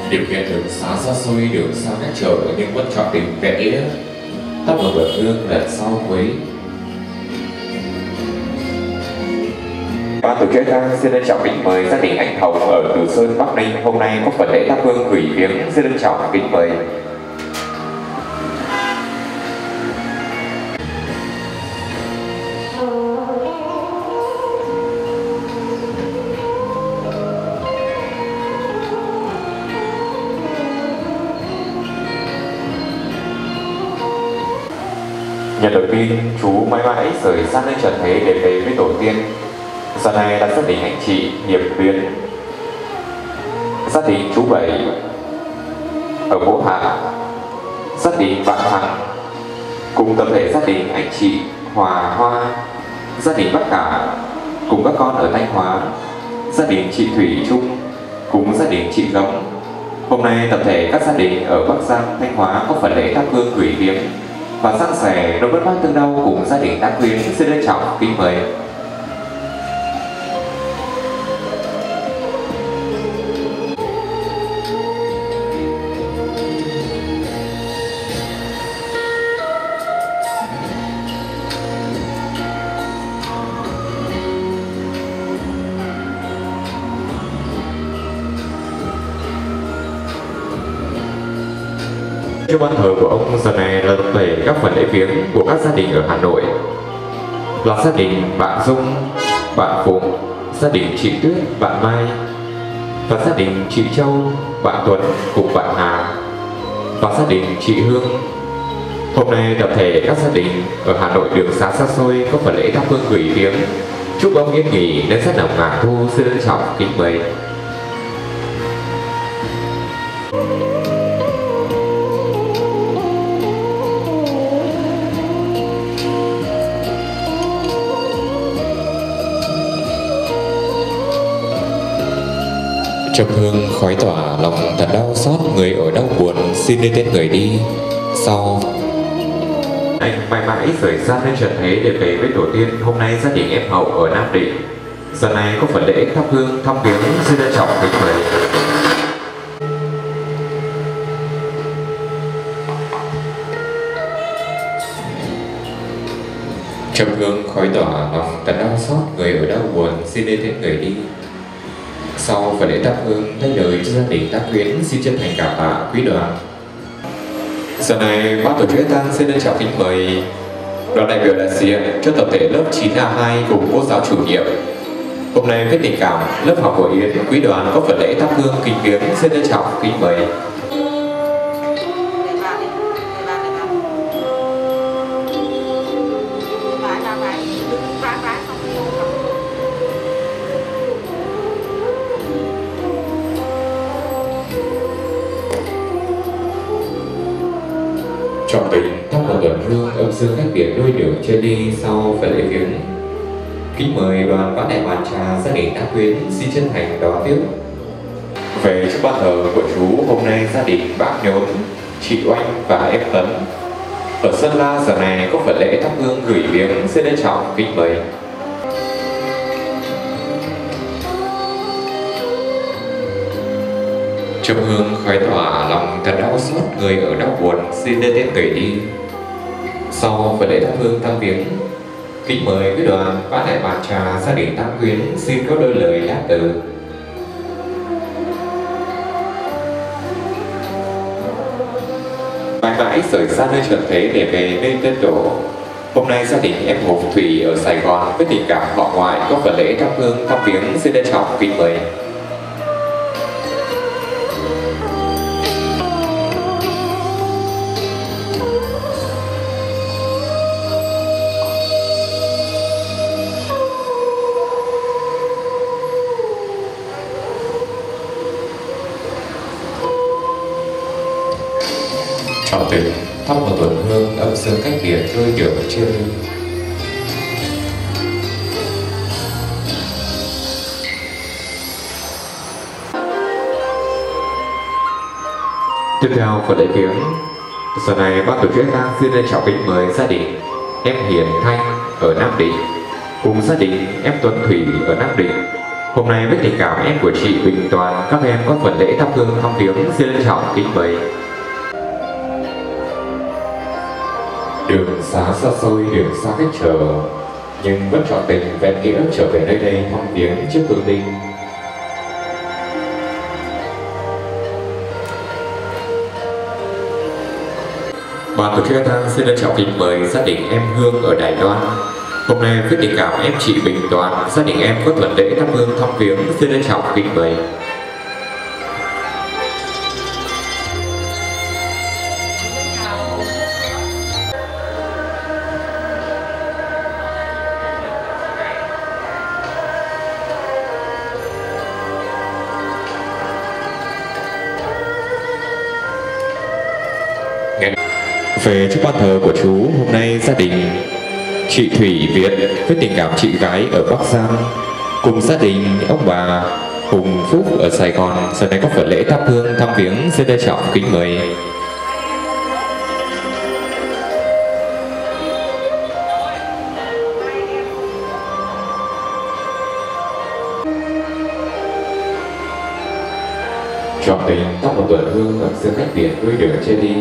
Điều kiện đường xá xa xôi đường xa cách trở nhưng vẫn chọn tình vẹn nghĩa. Thắp một bậc hương lần sau cuối Ban tổ chức đang xin ân trọng kính mời gia đình anh Hồng ở Từ Sơn, Bắc Ninh. Hôm nay có phần lễ thắp hương gửi viếng. Xin ân trọng kính mời. Nhận được tin, chú mãi mãi rời xa nơi trần thế để về với tổ tiên. Giờ này là gia đình anh chị nghiệp viên, Gia đình chú Bảy Ở Bố Hạ. Gia đình bạn Hằng. Cùng tập thể gia đình anh chị Hòa Hoa. Gia đình Bắc Cả Cùng các con ở Thanh Hóa. Gia đình chị Thủy Trung. Cùng gia đình chị Gấm Hôm nay tập thể các gia đình ở Bắc Giang, Thanh Hóa có phần lễ thắp hương gửi viếng và san sẻ nỗi với mát thương đau cùng gia đình đã quyến xin trân trọng kính mời. Viếng của các gia đình ở Hà Nội là gia đình bạn Dung, bạn Phụng, gia đình chị Tuyết, bạn Mai và gia đình chị Châu, bạn Tuấn cùng bạn Hà và gia đình chị Hương. Hôm nay tập thể các gia đình ở Hà Nội đường xa xa xôi có phần lễ thắp hương gửi viếng chúc ông yên nghỉ nên rất nồng ngàn thu xin trọng kính mời. Trầm hương khói tỏa lòng thật đau xót Người ở đau buồn xin đưa tên người đi. Sau. Anh mãi mãi rời xa nơi trần thế để về với tổ tiên Hôm nay gia đình em hậu ở Nam Định. Giờ này có phần lễ thắp hương thăm viếng xin trân trọng kính mời. Trầm hương khói tỏa lòng thật đau xót Người ở đau buồn xin đưa tên người đi sau phần lễ thắp hương, thay lời cho gia đình tác quyến xin chân thành cảm tạ quý đoàn. Giờ này, ban tổ chức tăng xin trân trọng kính mời đoàn đại biểu đại diện cho tập thể lớp 9A2 cùng cô giáo chủ nhiệm. Hôm nay với tình cảm, lớp học của Yến, quý đoàn có phần lễ thắp hương kính viếng, xin trân trọng kính mời. Biệt đôi đường chưa đi sau phải lễ viếng. Kính mời đoàn vãn đại bàn trà gia đình đã quyến xin chân thành đón tiếp. Về trước ban thờ của chú hôm nay gia đình bác nhốn chị oanh và em tấn ở sơn la giờ này có phần lễ thắp hương gửi viếng xin trân trọng kính mời? Trầm hương khói tỏa lòng thật đau xót người ở đau buồn xin đưa tên người đi sau phần lễ thắp hương tam viếng kính mời quý đoàn bát đại bàn trà gia đình tam quyến xin có đôi lời đáp từ. Mãi mãi rời xa nơi trần thế để về nơi tân đổ Hôm nay gia đình em Hồ Thủy ở Sài Gòn với tình cảm họ ngoại có phần lễ thắp hương thăm viếng xin trân trọng kính mời Trọng tình, thắp một tuần hương âm dương cách biệt đôi đường chưa ly. Tiếp theo phần lễ viếng. Giờ này ban tổ chức đang xin lên chào kính mời gia đình, em Hiền Thanh ở Nam Định, cùng gia đình em Tuấn Thủy ở Nam Định. Hôm nay với tình cảm em của chị Bình Toàn, các em có phần lễ thắp hương thăm viếng xin lên chào kính mời. Đường xa xa xôi đường xa cách trở nhưng vẫn chọn tình vẹn nghĩa trở về nơi đây thăm viếng trước hương linh Ban tổ chức tang xin trân trọng kính mời gia đình em Hương ở Đài Loan. Hôm nay với tình cảm em chị Bình Toàn, gia đình em có thuận lễ thắp hương thăm viếng xin trân trọng kính mời. Về trước quan thờ của chú, hôm nay gia đình chị Thủy Việt với tình cảm chị gái ở Bắc Giang. Cùng gia đình ông bà Hùng Phúc ở Sài Gòn giờ này có phần lễ thắp hương thăm viếng xin trân trọng kính mời. Trọng tình tóc một tuần hương ở giữa cách biệt đôi đường chưa đi.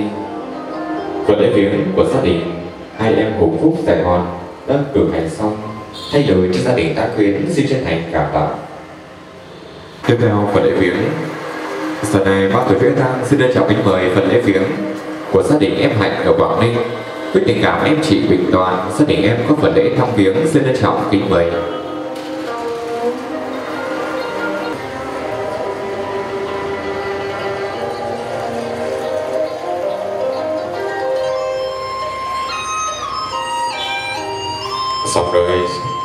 Phần lễ viếng của gia đình hai em Hùng Phúc Sài Gòn đã cử hành xong thay lời cho gia đình đã khuyến xin chân thành cảm tạ. Tiếp theo phần lễ viếng Giờ này bác tuổi viễn thang xin trân trọng kính mời phần lễ viếng của gia đình em Hạnh ở Quảng Ninh với tình cảm em chị Bình Toàn, gia đình em có phần lễ thăm viếng xin trân trọng kính mời.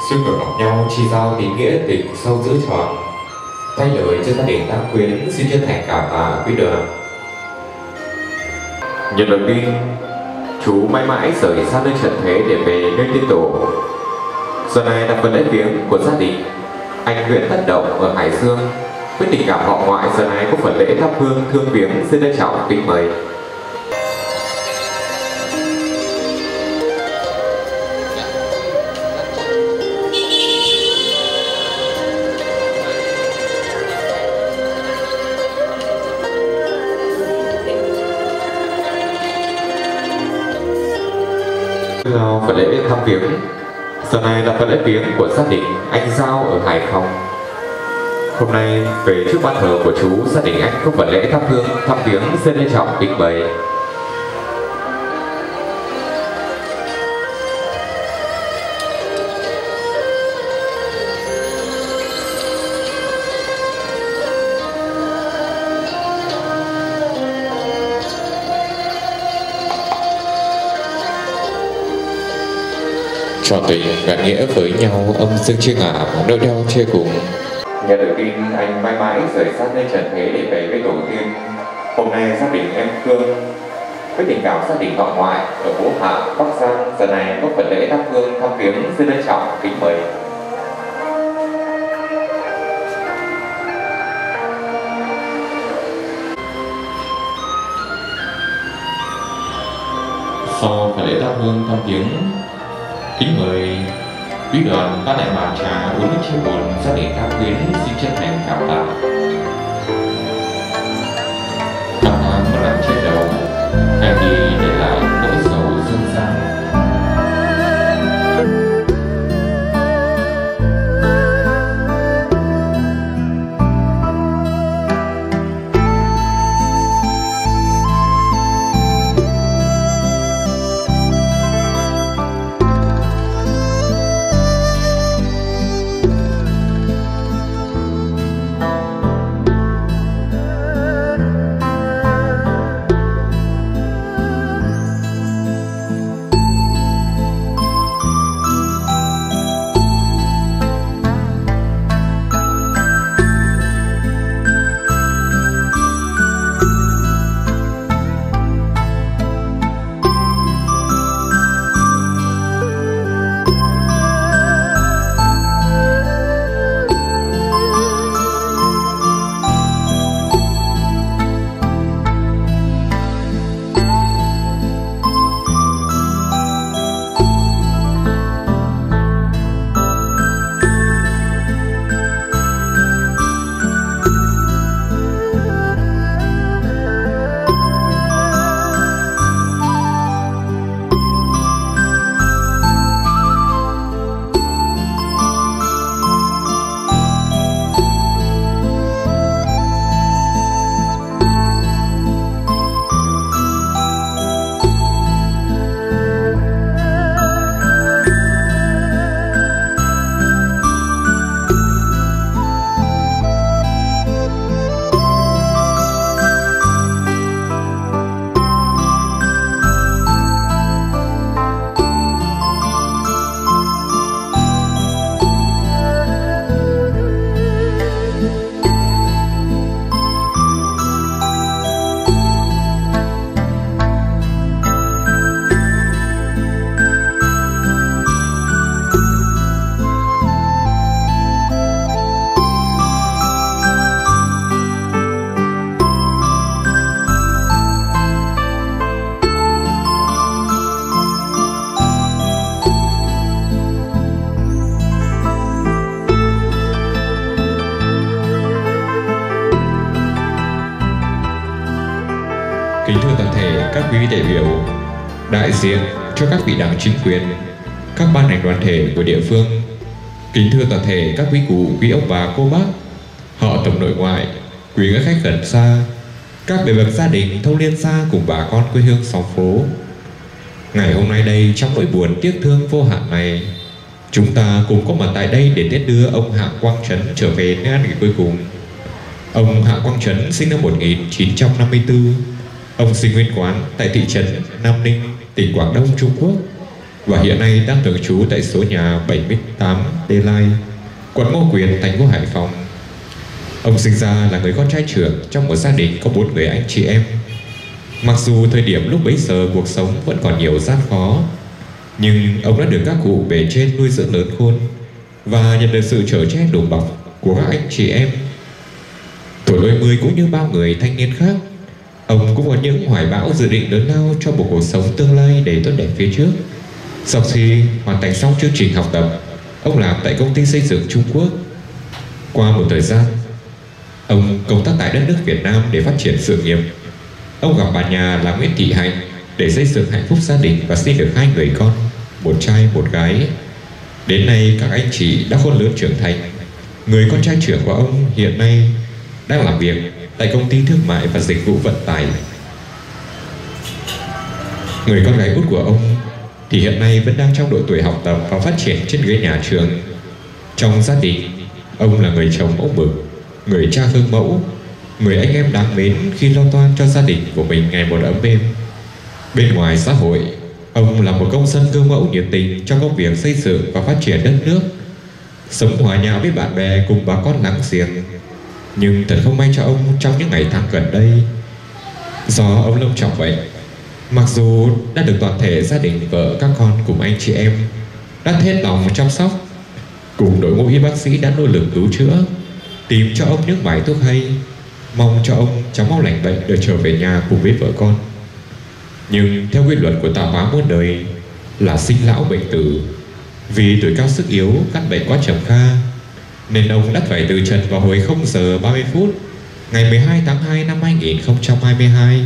Xuyên ngược gặp nhau, chi giao tình nghĩa tình sâu giữ tròn thay lời cho gia đình tam quyến, xin chân thành cảm tạ, quý đường nhận lời tin chú mãi mãi rời xa nơi trần thế để về nơi tiên tổ. Giờ này là phần lễ viếng của gia đình. Anh Nguyễn Tất Động ở Hải Dương. Với tình cảm họ ngoại, giờ này có phần lễ thắp hương, thương viếng, xin trân trọng kính mời. Phần lễ thăm viếng. Giờ này là phần lễ viếng của gia đình anh Giao ở Hải Phòng. Hôm nay về trước ban thờ của chú, Gia đình anh có phần lễ thắp hương, thăm viếng xin trân trọng kính bày trò tình gắn nghĩa với nhau âm dương chia ngả nỗi đau chia cùng. Nhận được tin anh mãi mãi rời xa nơi trần thế để về với tổ tiên. Hôm nay gia đình em Phương với tình cảm gia đình họ ngoại ở Vũ Hạ, Bắc Giang giờ này có phần lễ thắp hương thăm viếng xin trân trọng kính mời. Sau phần lễ thắp hương thăm viếng kính mời quý đoàn ban đại bàn trà uống nước chia buồn gia đình các quyến xin chân thành cảm tạ. Năm tháng mất nặng trên đầu ngày diện cho các vị đảng chính quyền, các ban ngành đoàn thể của địa phương. Kính thưa toàn thể các quý cụ, quý ông bà, cô bác, họ tổng nội ngoại, quý các khách gần xa. các bề bậc gia đình thông liên xa cùng bà con quê hương xóm phố. Ngày hôm nay đây trong nỗi buồn tiếc thương vô hạn này, chúng ta cùng có mặt tại đây để tiết đưa ông Hạ Quang Trấn trở về nơi an nghỉ cuối cùng. Ông Hạ Quang Trấn sinh năm 1954. Ông sinh nguyên quán tại thị trấn Nam Ninh, tỉnh Quảng Đông, Trung Quốc và hiện nay đang thường trú tại số nhà 78 Đê Lai, quận Ngô Quyền, thành phố Hải Phòng. Ông sinh ra là người con trai trưởng trong một gia đình có bốn người anh chị em. Mặc dù thời điểm lúc bấy giờ cuộc sống vẫn còn nhiều gian khó, nhưng ông đã được các cụ bề trên nuôi dưỡng lớn khôn và nhận được sự trở che đùm bọc của các anh chị em. Tuổi đôi mươi cũng như bao người thanh niên khác, ông cũng có những hoài bão dự định lớn lao cho một cuộc sống tương lai đầy tốt đẹp phía trước. Sau khi hoàn thành xong chương trình học tập, ông làm tại công ty xây dựng Trung Quốc. Qua một thời gian, ông công tác tại đất nước Việt Nam để phát triển sự nghiệp. Ông gặp bà nhà là Nguyễn Thị Hạnh để xây dựng hạnh phúc gia đình và sinh được hai người con, một trai một gái. Đến nay các anh chị đã khôn lớn trưởng thành. Người con trai trưởng của ông hiện nay đang làm việc tại công ty thương mại và dịch vụ vận tải. Người con gái út của ông thì hiện nay vẫn đang trong độ tuổi học tập và phát triển trên ghế nhà trường. Trong gia đình, ông là người chồng mẫu mực, người cha gương mẫu, người anh em đáng mến khi lo toan cho gia đình của mình ngày một ấm êm. Bên ngoài xã hội, ông là một công dân gương mẫu nhiệt tình trong công việc xây dựng và phát triển đất nước, sống hòa nhã với bạn bè cùng bà con láng giềng. Nhưng thật không may cho ông trong những ngày tháng gần đây, do ông lông trọng bệnh Mặc dù đã được toàn thể gia đình vợ các con cùng anh chị em đã hết lòng chăm sóc cùng đội ngũ y bác sĩ đã nỗ lực cứu chữa tìm cho ông những bài thuốc hay mong cho ông chóng mau lành bệnh được trở về nhà cùng với vợ con. Nhưng theo quy luật của tạo hóa muôn đời là sinh lão bệnh tử vì tuổi cao sức yếu căn bệnh quá trầm kha nên ông đã phải từ trần vào hồi 0 giờ 30 phút, ngày 12 tháng 2 năm 2022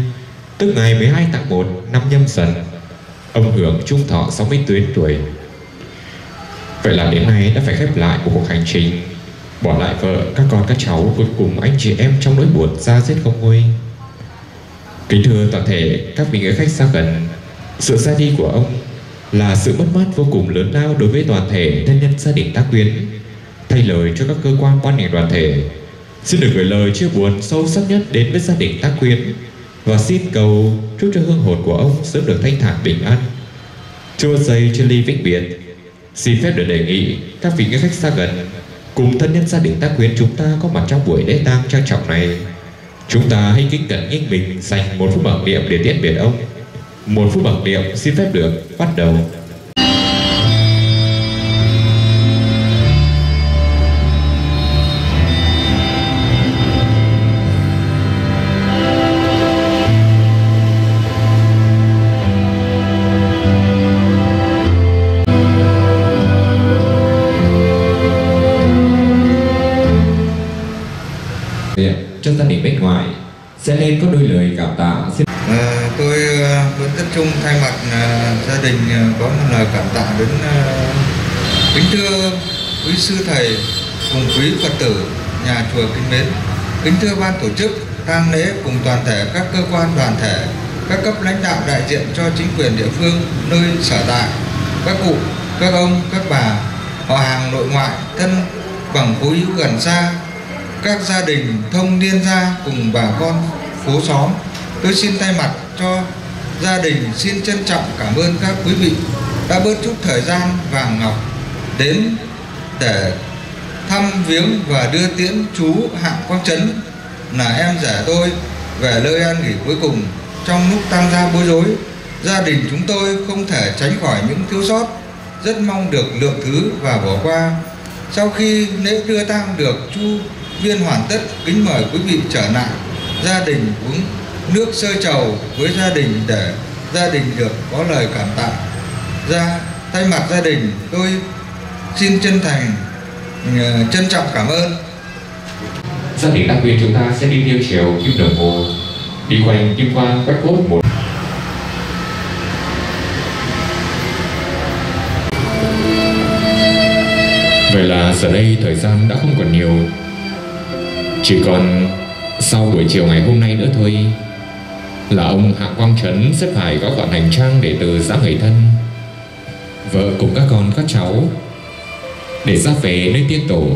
tức ngày 12 tháng 1 năm nhâm dần. Ông hưởng trung thọ 69 tuổi. Vậy là đến nay đã phải khép lại một cuộc hành trình, bỏ lại vợ, các con, các cháu, cuối cùng anh chị em trong nỗi buồn ra giết không nguôi. Kính thưa toàn thể các vị người khách xa gần, sự ra đi của ông là sự mất mát vô cùng lớn lao đối với toàn thể thân nhân gia đình tác quyến thay lời cho các cơ quan quan ngành đoàn thể xin được gửi lời chia buồn sâu sắc nhất đến với gia đình tác quyến và xin cầu chúc cho hương hồn của ông sớm được thanh thản bình an. Chua xây trên ly vĩnh biệt, xin phép được đề nghị các vị khách xa gần cùng thân nhân gia đình tác quyến chúng ta có mặt trong buổi lễ tang trang trọng này. Chúng ta hãy kính cẩn nghiêng mình dành một phút mặc niệm để tiễn biệt ông. Một phút mặc niệm xin phép được bắt đầu. Thay mặt uh, gia đình uh, có một lời cảm tạ đến uh, kính thưa quý sư thầy cùng quý phật tử nhà chùa kính mến. Kính thưa ban tổ chức tang lễ cùng toàn thể các cơ quan đoàn thể các cấp lãnh đạo đại diện cho chính quyền địa phương nơi sở tại các cụ các ông các bà họ hàng nội ngoại thân bằng cố hữu gần xa các gia đình thông niên gia cùng bà con phố xóm. Tôi xin thay mặt cho gia đình xin trân trọng cảm ơn các quý vị đã bớt chút thời gian vàng ngọc đến để thăm viếng và đưa tiễn chú Hạng Quang Trấn là em rể tôi về nơi an nghỉ cuối cùng trong lúc tăng gia bối rối. Gia đình chúng tôi không thể tránh khỏi những thiếu sót, rất mong được lượng thứ và bỏ qua. Sau khi lễ đưa tang được chu viên hoàn tất kính mời quý vị trở lại, gia đình uống nước sơ trầu với gia đình để gia đình được có lời cảm tạ. Ra, thay mặt gia đình, tôi xin chân thành ờ, trân trọng cảm ơn. Gia đình đặc biệt chúng ta sẽ đi theo chiều kim đồng hồ, đi quanh kim quan quách cốt một. Vậy là giờ đây thời gian đã không còn nhiều. Chỉ còn Sau buổi chiều ngày hôm nay nữa thôi. Là ông Hạ Quang Trấn sẽ phải gói gọn hành trang để từ giã người thân. Vợ cùng các con, các cháu, Để ra về nơi tiên tổ.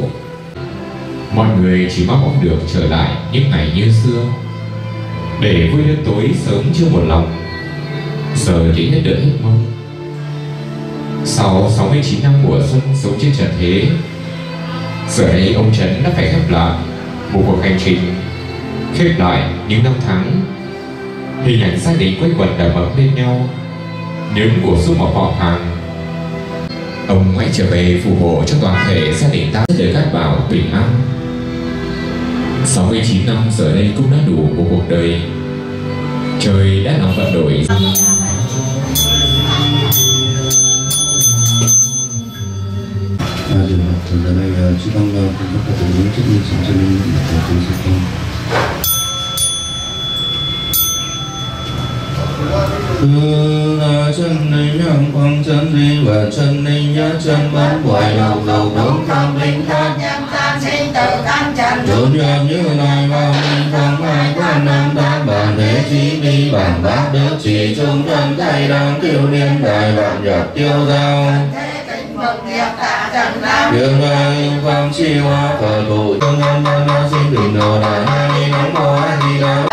Mọi người chỉ mong ông được trở lại những ngày như xưa. Để vui đến tối sớm chưa một lòng, Giờ chỉ hết đợi hết mong Sau 69 năm mùa xuân sống trên trần thế, Giờ đây ông Trấn đã phải khép lại Một cuộc hành trình, Khép lại những năm tháng Hình ảnh gia đình quây quần đầm ấm bên nhau Những của số một họ hàng. Ông hãy trở về phù hộ cho toàn thể gia đình ta. Để các bảo bình an. 69 năm giờ đây cũng đã đủ một cuộc đời. Trời đã làm vận đổi. À, giờ, giờ này chị đang cung cấp các tổ chức trách nhiệm cho nên Hương chân linh hằng quang chân linh và chân linh nhất chân vẫn hoài đầu đầu đống tam linh tham Chốn nhập như lai vào minh không hai quan nam tam bản thế chí bi bản bát đức chỉ trung thân thay đang tiêu niên đại vạn nhập tiêu giao Đường lai phong chi hoa phật thủ tương ân ân na sinh bình đồ đại hai ni nóng mô a di đà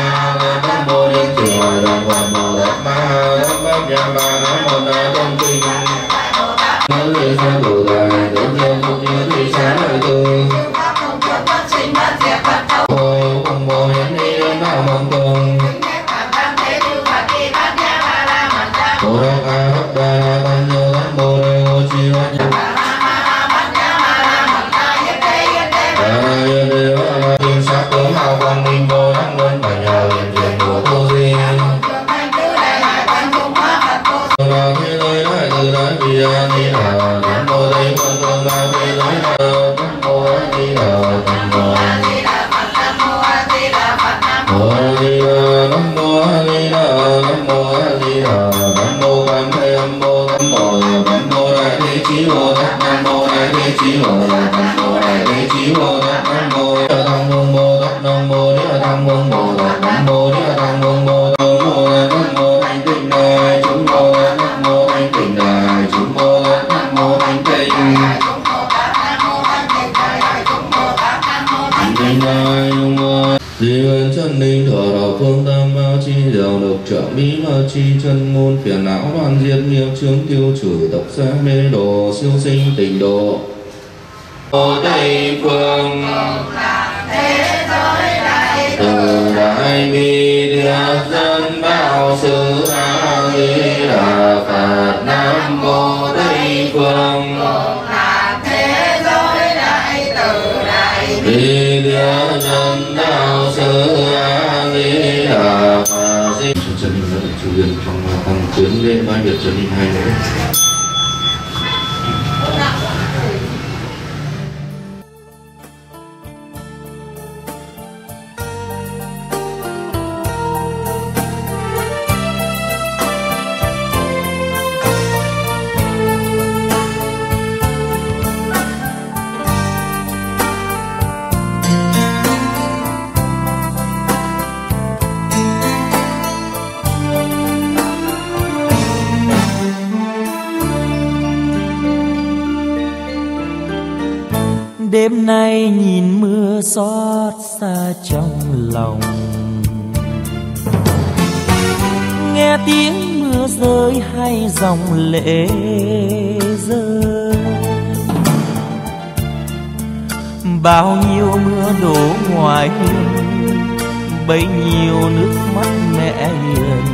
bấy nhiêu nước mắt mẹ hiền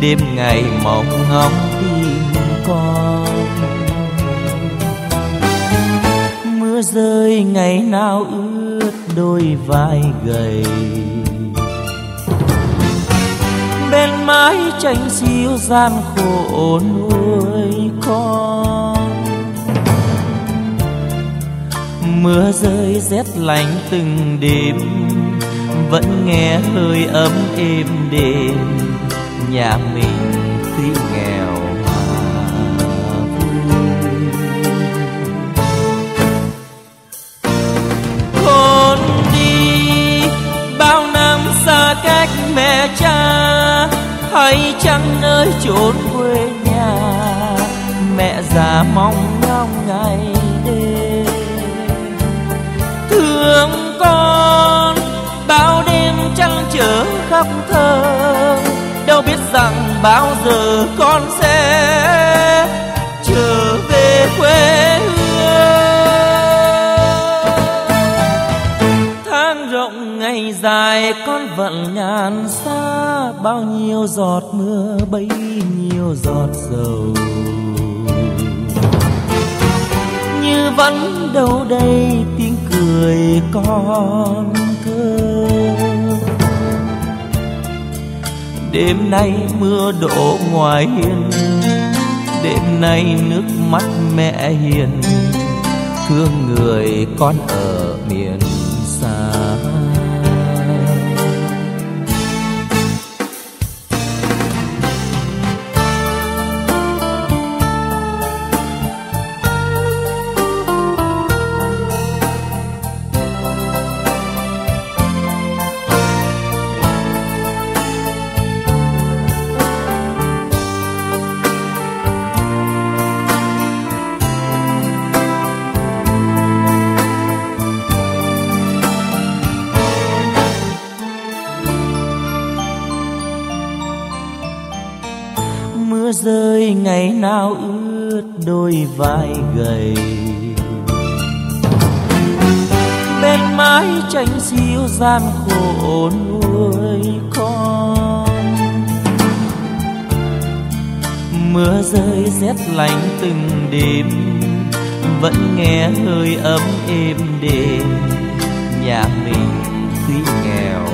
đêm ngày mong ngóng tìm con. Mưa rơi, ngày nào ướt đôi vai gầy. Bên mái tranh xiêu gian khổ nuôi con. Mưa rơi rét lạnh từng đêm vẫn nghe hơi ấm êm đềm, nhà mình tuy nghèo mà vui. Con đi, bao năm xa cách mẹ cha hay chăng nơi chốn quê nhà, mẹ già mong bao giờ con sẽ trở về quê hương? Tháng rộng ngày dài con vẫn ngàn xa, bao nhiêu giọt mưa, bấy nhiêu giọt dầu. Như vẫn đâu đây tiếng cười con thơ. Đêm nay mưa đổ ngoài hiên, đêm nay nước mắt mẹ hiền, thương người con ở vai gầy. Bên mái tranh xiêu gian khổ nuôi con. Mưa rơi rét lạnh từng đêm, vẫn nghe hơi ấm êm đềm. Nhà mình tuy nghèo